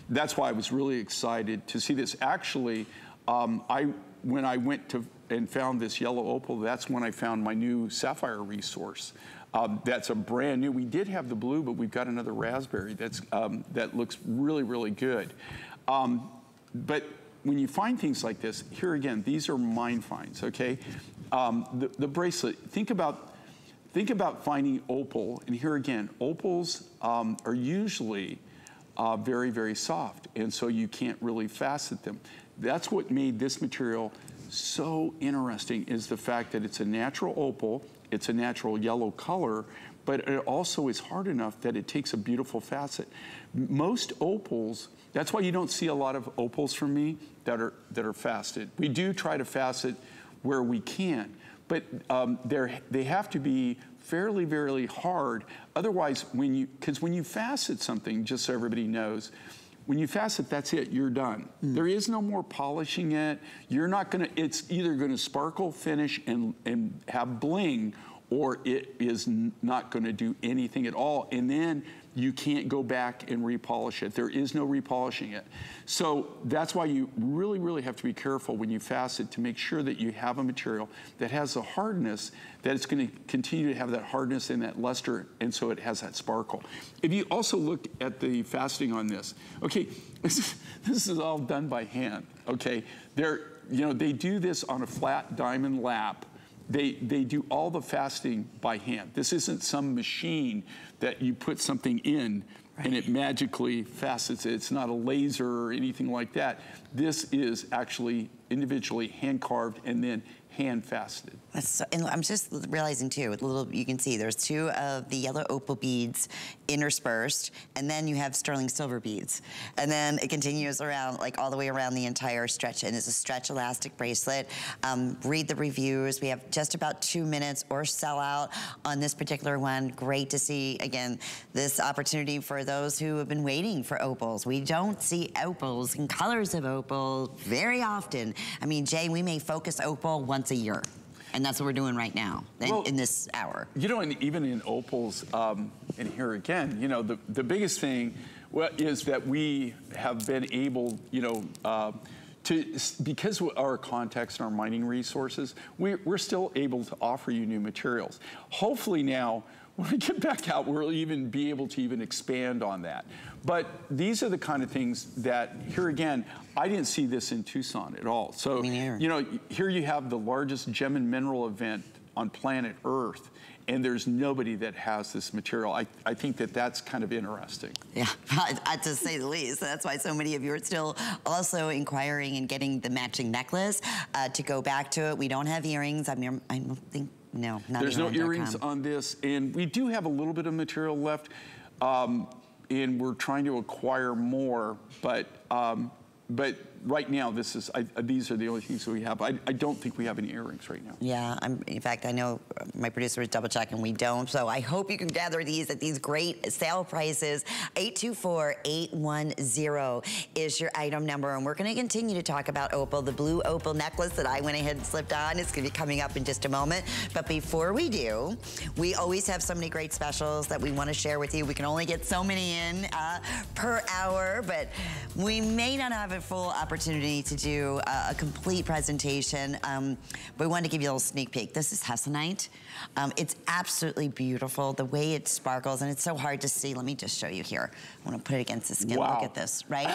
That's why I was really excited to see this. Actually, um, I when I went to and found this yellow opal, that's when I found my new sapphire resource. Um, that's a brand new. We did have the blue, but we've got another raspberry that's um, that looks really, really good. Um, but when you find things like this, here again, these are mine finds. Okay, um, the, the bracelet. Think about think about finding opal, and here again, opals um, are usually uh, very, very soft, and so you can't really facet them. That's what made this material so interesting is the fact that it's a natural opal, it's a natural yellow color, but it also is hard enough that it takes a beautiful facet. Most opals, that's why you don't see a lot of opals from me that are, that are faceted. We do try to facet where we can, but um, they have to be fairly, fairly hard. Otherwise, when you, because when you facet something, just so everybody knows, when you facet, that's it, you're done. There is no more polishing it. You're not gonna, it's either gonna sparkle, finish, and, and have bling, or it is not gonna do anything at all. And then you can't go back and repolish it. There is no repolishing it. So that's why you really, really have to be careful when you facet to make sure that you have a material that has a hardness, that it's gonna continue to have that hardness and that luster, and so it has that sparkle. If you also look at the faceting on this, okay, *laughs* this is, this is all done by hand, okay? They're, you know, they do this on a flat diamond lap they, they do all the faceting by hand. This isn't some machine that you put something in and it magically facets it. It's not a laser or anything like that. This is actually individually hand carved and then hand faceted. So, and I'm just realizing too, with little, you can see there's two of the yellow opal beads interspersed, and then you have sterling silver beads. And then it continues around, like all the way around the entire stretch, and it's a stretch elastic bracelet. Um, read the reviews. We have just about two minutes or sell out on this particular one. Great to see, again, this opportunity for those who have been waiting for opals. We don't see opals and colors of opal very often. I mean, Jay, we may focus opal once a year. And that's what we're doing right now in, Well- in this hour. You know, and even in opals, um, and here again, you know, the, the biggest thing well, is that we have been able, you know, uh, to, because of our context and our mining resources, we, we're still able to offer you new materials. Hopefully now, when we get back out, we'll even be able to even expand on that. But these are the kind of things that, here again, I didn't see this in Tucson at all. So, you know, here you have the largest gem and mineral event on planet Earth and there's nobody that has this material. I, I think that that's kind of interesting. Yeah, *laughs* to say the least. That's why so many of you are still also inquiring and getting the matching necklace. Uh, to go back to it, we don't have earrings. I mean, I don't think, no, not There's no earrings on this, and we do have a little bit of material left, um, and we're trying to acquire more, but um, but right now, this is I, these are the only things that we have. I, I, don't think we have any earrings right now. Yeah, I'm, in fact, I know my producer is double checking. We don't. So I hope you can gather these at these great sale prices. 824-810 is your item number. And we're going to continue to talk about opal, the blue opal necklace that I went ahead and slipped on. It's going to be coming up in just a moment. But before we do, we always have so many great specials that we want to share with you. We can only get so many in uh, per hour, but we may not have a full opportunity to do a, a complete presentation. Um, but we wanted to give you a little sneak peek. This is Hessonite. Um, it's absolutely beautiful, the way it sparkles, and it's so hard to see. Let me just show you here. I want to put it against the skin. Wow. Look at this, right?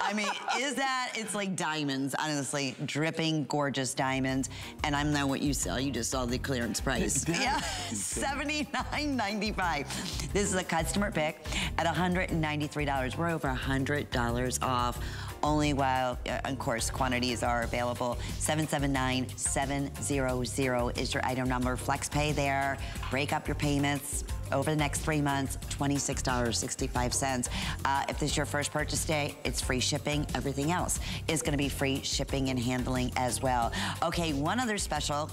I mean, is that, it's like diamonds, honestly, dripping, gorgeous diamonds. And I know what you sell. You just saw the clearance price. yeah, $79.95. This is a customer pick at $193. We're over $100 off only while, uh, of course, quantities are available. 779-700 is your item number. Flex pay there. Break up your payments over the next three months, $26.65. Uh, if this is your first purchase day, it's free shipping. Everything else is gonna be free shipping and handling as well. Okay, one other special,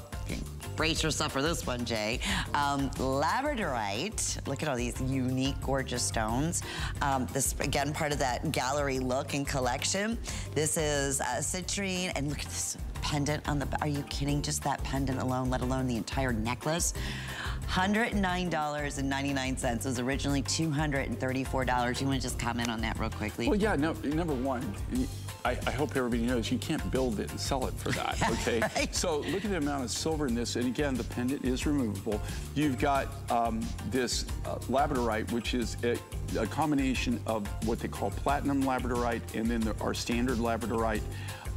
brace yourself for this one, Jay. Um, labradorite, look at all these unique, gorgeous stones. Um, this, again, part of that gallery look and collection. This is uh, citrine, and look at this pendant on the, are you kidding? Just that pendant alone, let alone the entire necklace. $109.99 was originally $234. You want to just comment on that real quickly? Well, yeah, no, number one, I, I, hope everybody knows you can't build it and sell it for that, *laughs* okay? right. So look at the amount of silver in this, and again, the pendant is removable. You've got um, this uh, labradorite, which is a, a, combination of what they call platinum labradorite and then the, our standard labradorite.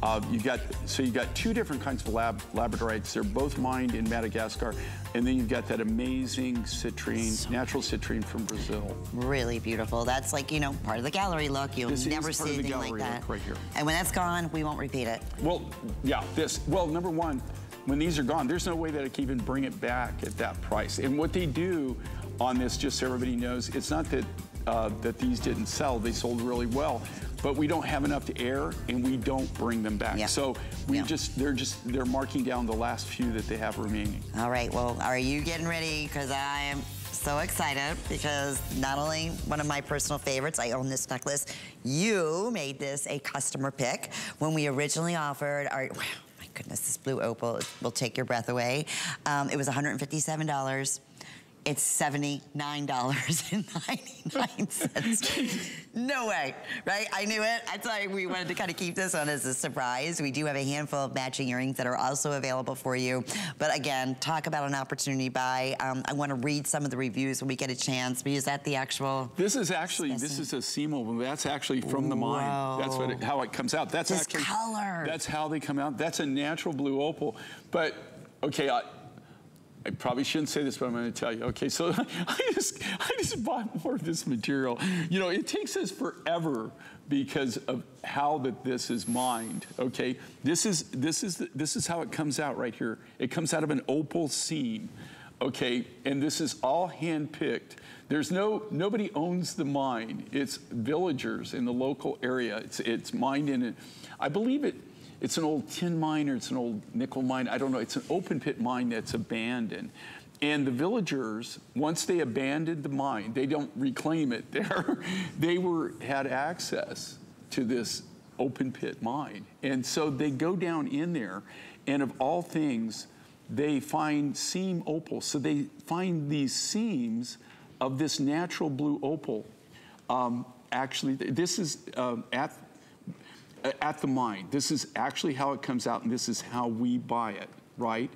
Uh, you got so you got two different kinds of lab, labradorites. They're both mined in Madagascar, and then you've got that amazing citrine, so natural citrine from Brazil. Really beautiful. That's like you know part of the gallery look. You'll this never see anything like that. right here. And when that's gone, we won't repeat it. Well, yeah, this. Well, number one, when these are gone, there's no way that I can even bring it back at that price. And what they do on this, just so everybody knows, it's not that uh, that these didn't sell. They sold really well but we don't have enough to air and we don't bring them back. Yeah. So we yeah. just, they're just, they're marking down the last few that they have remaining. All right, well, are you getting ready? Because I am so excited because not only one of my personal favorites, I own this necklace, you made this a customer pick when we originally offered our, my goodness, this blue opal will take your breath away. Um, it was $157 it's $79.99. no way, right? I knew it. That's why we wanted to kind of keep this one as a surprise. We do have a handful of matching earrings that are also available for you. But again, talk about an opportunity buy. Um, I want to read some of the reviews when we get a chance. But is that the actual? This is actually, this is a seam That's actually from the mine. Whoa. That's what it, how it comes out. That's this actually color. That's how they come out. That's a natural blue opal. But okay, I, I probably shouldn't say this, but I'm going to tell you. Okay, so *laughs* I just, I just bought more of this material. You know, it takes us forever because of how that this is mined. Okay, this is this is the, this is how it comes out right here. It comes out of an opal seam. Okay, and this is all hand picked. There's no nobody owns the mine. It's villagers in the local area. It's it's mined in it. I believe it it's an old tin mine or it's an old nickel mine. I don't know. It's an open pit mine that's abandoned. And the villagers, once they abandoned the mine, they don't reclaim it there. *laughs* they were had access to this open pit mine. And so they go down in there, and of all things, they find seam opal. So they find these seams of this natural blue opal. Um, actually, this is uh, at at the mine. This is actually how it comes out, and this is how we buy it, right?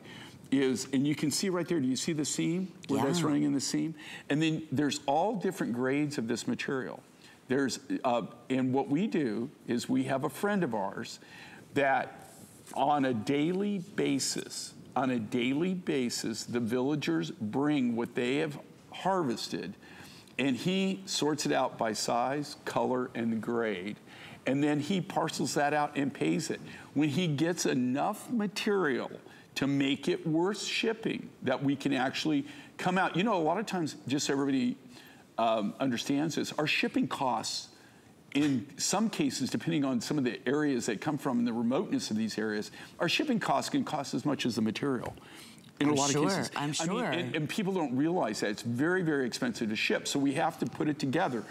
Is and you can see right there. Do you see the seam where that's running in the seam? And then there's all different grades of this material. There's uh, and what we do is we have a friend of ours that on a daily basis, on a daily basis, the villagers bring what they have harvested and he sorts it out by size, color, and grade. And then he parcels that out and pays it. When he gets enough material to make it worth shipping, that we can actually come out. You know, a lot of times, just so everybody um, understands this, our shipping costs in some cases, depending on some of the areas they come from and the remoteness of these areas, our shipping costs can cost as much as the material. In a I'm lot sure, of cases. I'm I mean, sure. and, and people don't realize that. It's very, very expensive to ship. So we have to put it together.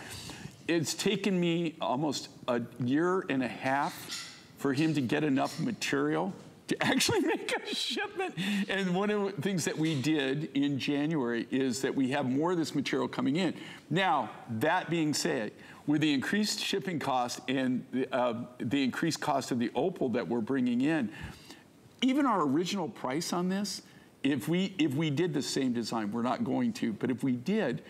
It's taken me almost a year and a half for him to get enough material to *laughs* actually make a shipment. And one of the things that we did in January is that we have more of this material coming in. Now, that being said, with the increased shipping cost and the, uh, the increased cost of the opal that we're bringing in, even our original price on this, if we if we did the same design, we're not going to, but if we did,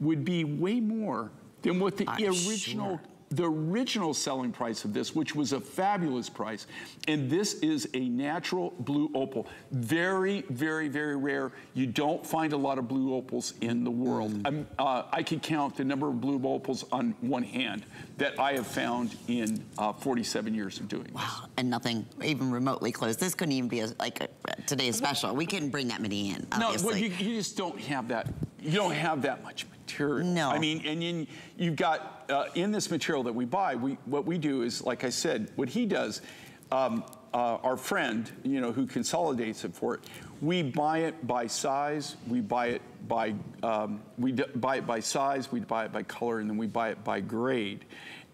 would be way more than what the I'm original sure. the original selling price of this, which was a fabulous price. And this is a natural blue opal. Very, very, very rare. You don't find a lot of blue opals in the world. I'm, uh, I could count the number of blue opals on one hand that I have found in uh, 47 years of doing this. Wow, and nothing even remotely close. This couldn't even be a, like a, today's special. We couldn't bring that many in, No, well, you, you just don't have that. You don't have that much material. No. I mean, and then you've got uh, in this material that we buy. We what we do is, like I said, what he does. Um, uh, our friend, you know, who consolidates it for it. We buy it by size. We buy it by um, we d- buy it by size. We buy it by color, and then we buy it by grade.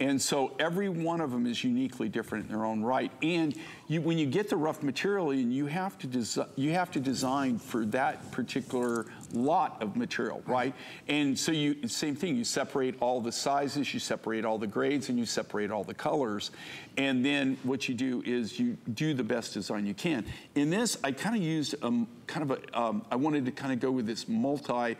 And so every one of them is uniquely different in their own right. And you, when you get the rough material in, you have to you have to design for that particular lot of material, right? And so you same thing. You separate all the sizes, you separate all the grades, and you separate all the colors. And then what you do is you do the best design you can. In this, I kind of used um, kind of a um, I wanted to kind of go with this multi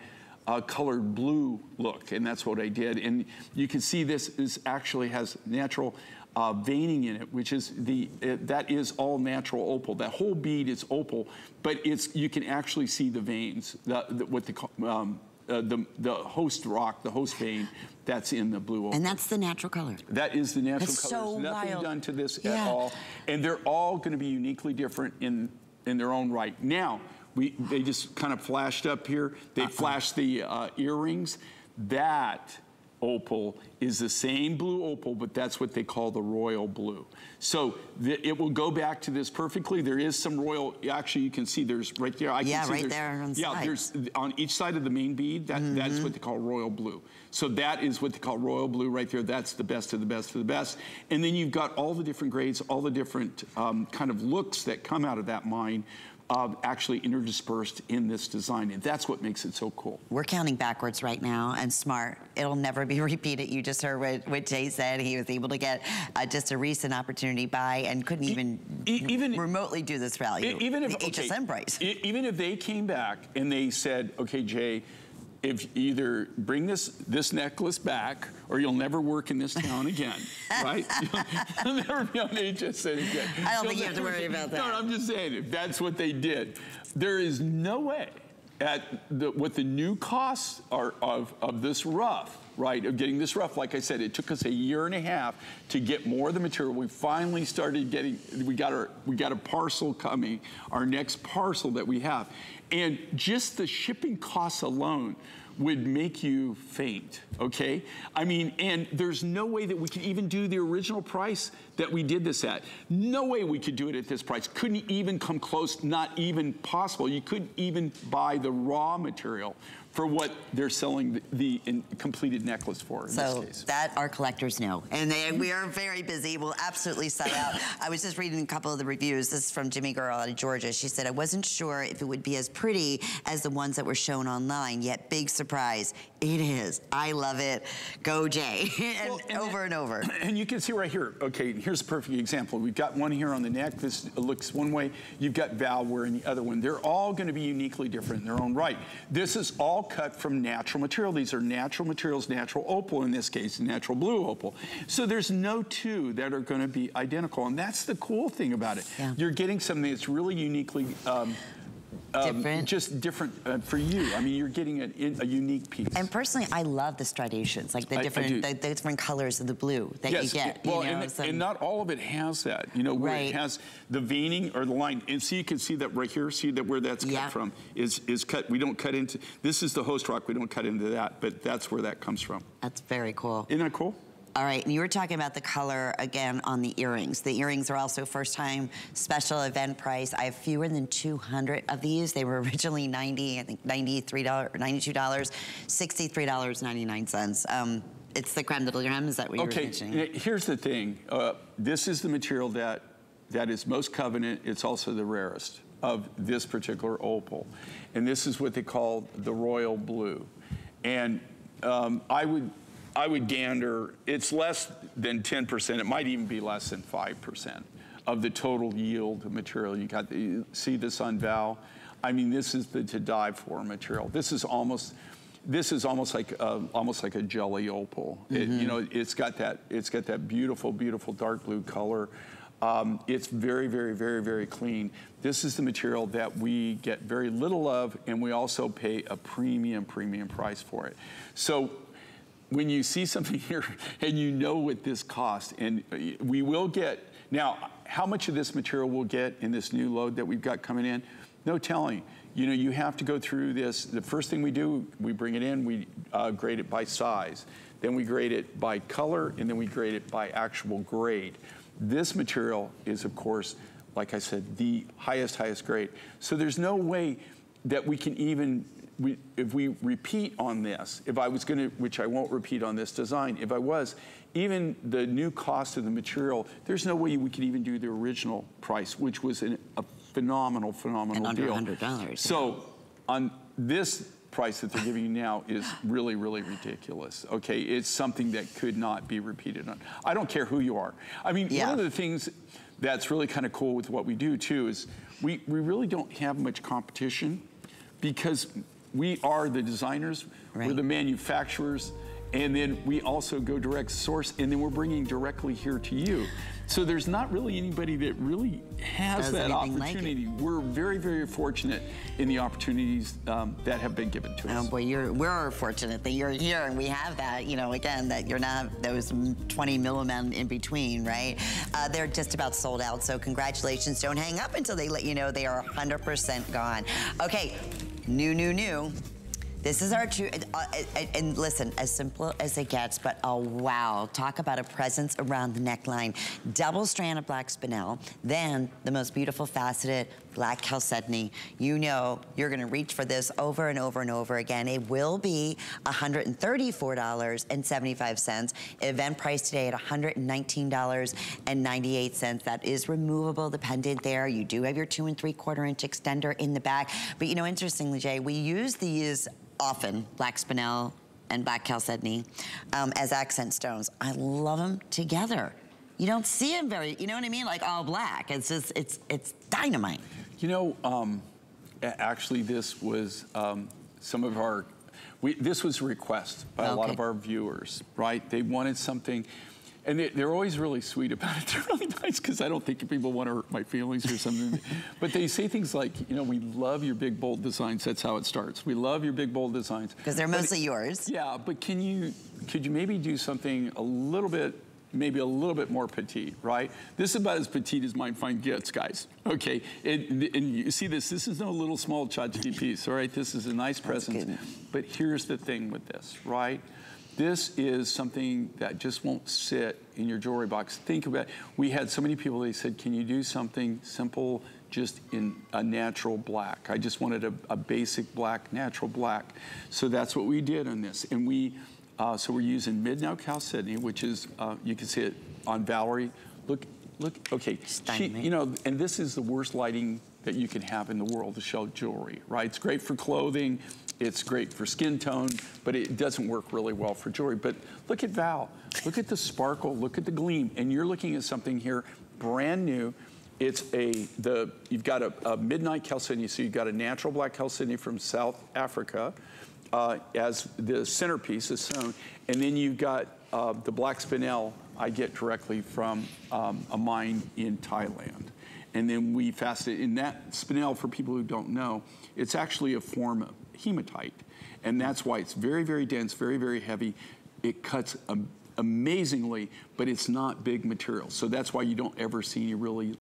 uh, colored blue look, and that's what I did. And you can see this is actually has natural uh, veining in it, which is the it, that is all natural opal. That whole bead is opal, but it's you can actually see the veins, the, the, what the um, uh, the the host rock, the host vein, that's in the blue opal. and that's the natural color. That is the natural That's color. so There's nothing wild. done to this Yeah. at all. And they're all going to be uniquely different in, in their own right. Now, we, they just kind of flashed up here. They flashed the uh, earrings. That opal is the same blue opal, but that's what they call the royal blue. So the, it will go back to this perfectly. There is some royal, actually you can see there's right there. I Yeah, can see right there on the Yeah, side. there's on each side of the main bead, that, that's Mm-hmm. what they call royal blue. So that is what they call royal blue right there. That's the best of the best of the best. And then you've got all the different grades, all the different um, kind of looks that come out of that mine. Uh, actually interdispersed in this design, and that's what makes it so cool. We're counting backwards right now, and smart. It'll never be *laughs* repeated. You just heard what, what Jay said. He was able to get uh, just a recent opportunity by and couldn't even e- even- remotely do this value. E- even if the okay, HSN price. e- even if they came back and they said, "Okay, Jay, if either bring this this necklace back, or you'll never work in this town again, *laughs* right? You'll never be on HSN again." I don't You'll think you have to worry about that. No. I'm just saying if that's what they did, there is no way at the, what the new costs are of of this rough. Right, of getting this rough. Like I said, it took us a year and a half to get more of the material. We finally started getting. We got our. We got a parcel coming. Our next parcel that we have, and just the shipping costs alone would make you faint. Okay, I mean, and there's no way that we could even do the original price that we did this at. No way we could do it at this price. Couldn't even come close. Not even possible. You couldn't even buy the raw material for what they're selling the, the in- completed necklace for in So this case. that our collectors know. And they, we are very busy. We'll absolutely sell out. *coughs* I was just reading a couple of the reviews. This is from Jimmy Girl out of Georgia. She said, I wasn't sure if it would be as pretty as the ones that were shown online, yet big surprise. It is. I love it. Go Jay. *laughs* and Well, and over and over. *coughs* And you can see right here, okay, here's here's a perfect example. We've got one here on the neck. This looks one way. You've got Val wearing the other one. They're all going to be uniquely different in their own right. This is all cut from natural material. These are natural materials, natural opal in this case, natural blue opal. So there's no two that are going to be identical, and that's the cool thing about it. Yeah. You're getting something that's really uniquely um, um, just different uh, for you. I mean, you're getting a, a unique piece. And personally, I love the striations, like the I- I different, do. the, the different colors of the blue that you get. Well, you know, and, some- and not all of it has that. You know, where Right. it has the veining or the line. And see, you can see that right here. See that where that's cut Yeah. from is is cut. We don't cut into. This is the host rock. We don't cut into that, but that's where that comes from. that's very cool. Isn't that cool? All right, and you were talking about the color again on the earrings. The earrings are also first time special event price. I have fewer than 200 of these. They were *laughs* originally 90, I think $93, $92, $63.99. Um, it's the creme de la creme, is that what you were mentioning? n- Here's the thing. Uh, this is the material that that is most covenant. It's also the rarest of this particular opal, and this is what they call the royal blue. And um, I would I would gander. It's less than 10%. It might even be less than 5% of the total yield of material. You got the, you see this on Val. I mean, this is the to die for material. This is almost this is almost like uh, almost like a jelly opal. It, you know, it's got that it's got that beautiful, beautiful dark blue color. Um, it's very, very, very, very clean. This is the material that we get very little of, and we also pay a premium, premium price for it. So when you see something *laughs* here and you know what this costs, and we will get, now, how much of this material we'll get in this new load that we've got coming in? No telling. You know, you have to go through this. The first thing we do, we bring it in, we uh, grade it by size. Then we grade it by color, and then we grade it by actual grade. This material is, of course, like I said, the highest, highest grade. So there's no way that we can even we, if we repeat on this, if I was going to, which I won't repeat on this design, if I was, even the new cost of the material, there's no way we could even do the original price, which was an, a phenomenal, phenomenal And under deal. $100, yeah. So on this price that they're giving you now is really, really ridiculous. Okay, it's something that could not be repeated on. I don't care who you are. I mean, Yeah. one of the things that's really kind of cool with what we do too is we, we really don't have much competition because we are the designers, we're the manufacturers, and then we also go direct source, and then we're bringing directly here to you. So there's not really anybody that really has Does that anything like opportunity. We're very, very fortunate in the opportunities um, that have been given to Oh us. boy, you're, we're fortunate that you're here and we have that, you know, again, that you're not those 20 millimen in between, right? Uh, they're just about sold out, so congratulations. Don't hang up until they let you know they are 100% gone. Okay, new, new, new. This is our true, uh, uh, and listen, as simple as it gets, but oh wow, talk about a presence around the neckline. Double strand of black spinel, then the most beautiful faceted black chalcedony. You know you're gonna reach for this over and over and over again. It will be $134.75. Event price today at $119.98. That is removable, the pendant there. You do have your two and three quarter inch extender in the back. But you know, interestingly, Jay, we use these often, black spinel and black chalcedony, um, as accent stones. I love them together. You don't see them very, you know what I mean? Like all black. It's just, it's, it's dynamite. You know, um, actually, this was um, some of our. We, this was a request by a lot of our viewers, right? They wanted something, and they, they're always really sweet about it. *laughs* They're really nice because I don't think people want to hurt my feelings or something. *laughs* but they say things like, you know, we love your big bold designs. That's how it starts. We love your big bold designs Because they're But- mostly yours. yeah, but can you, could you maybe do something a little bit, maybe a little bit more petite, right? This is about as petite as Mine Find gets, guys. Okay, and, and you see this, this is no little small tchotchke piece, all right? This is a nice present. But here's the thing with this, right? This is something that just won't sit in your jewelry box. Think about it. We had so many people, they said, can you do something simple just in a natural black? I just wanted a, a basic black, natural black. So that's what we did on this. And we, uh, so we're using Midnight Chalcedony, which is, uh, you can see it on Valerie. Look, look, okay. She, you know, and this is the worst lighting that you can have in the world to show jewelry, right? It's great for clothing, it's great for skin tone, but it doesn't work really well for jewelry. But look at Val, look at the sparkle, look at the gleam, and you're looking at something here brand new. It's a, the, you've got a, a midnight chalcedony, so you've got a natural black chalcedony from South Africa uh, as the centerpiece is sewn. And then you've got uh, the black spinel I get directly from um, a mine in Thailand. And then we fasten it in that spinel, for people who don't know, it's actually a form of hematite. And that's why it's very, very dense, very, very heavy. It cuts amazingly, but it's not big material. So that's why you don't ever see any really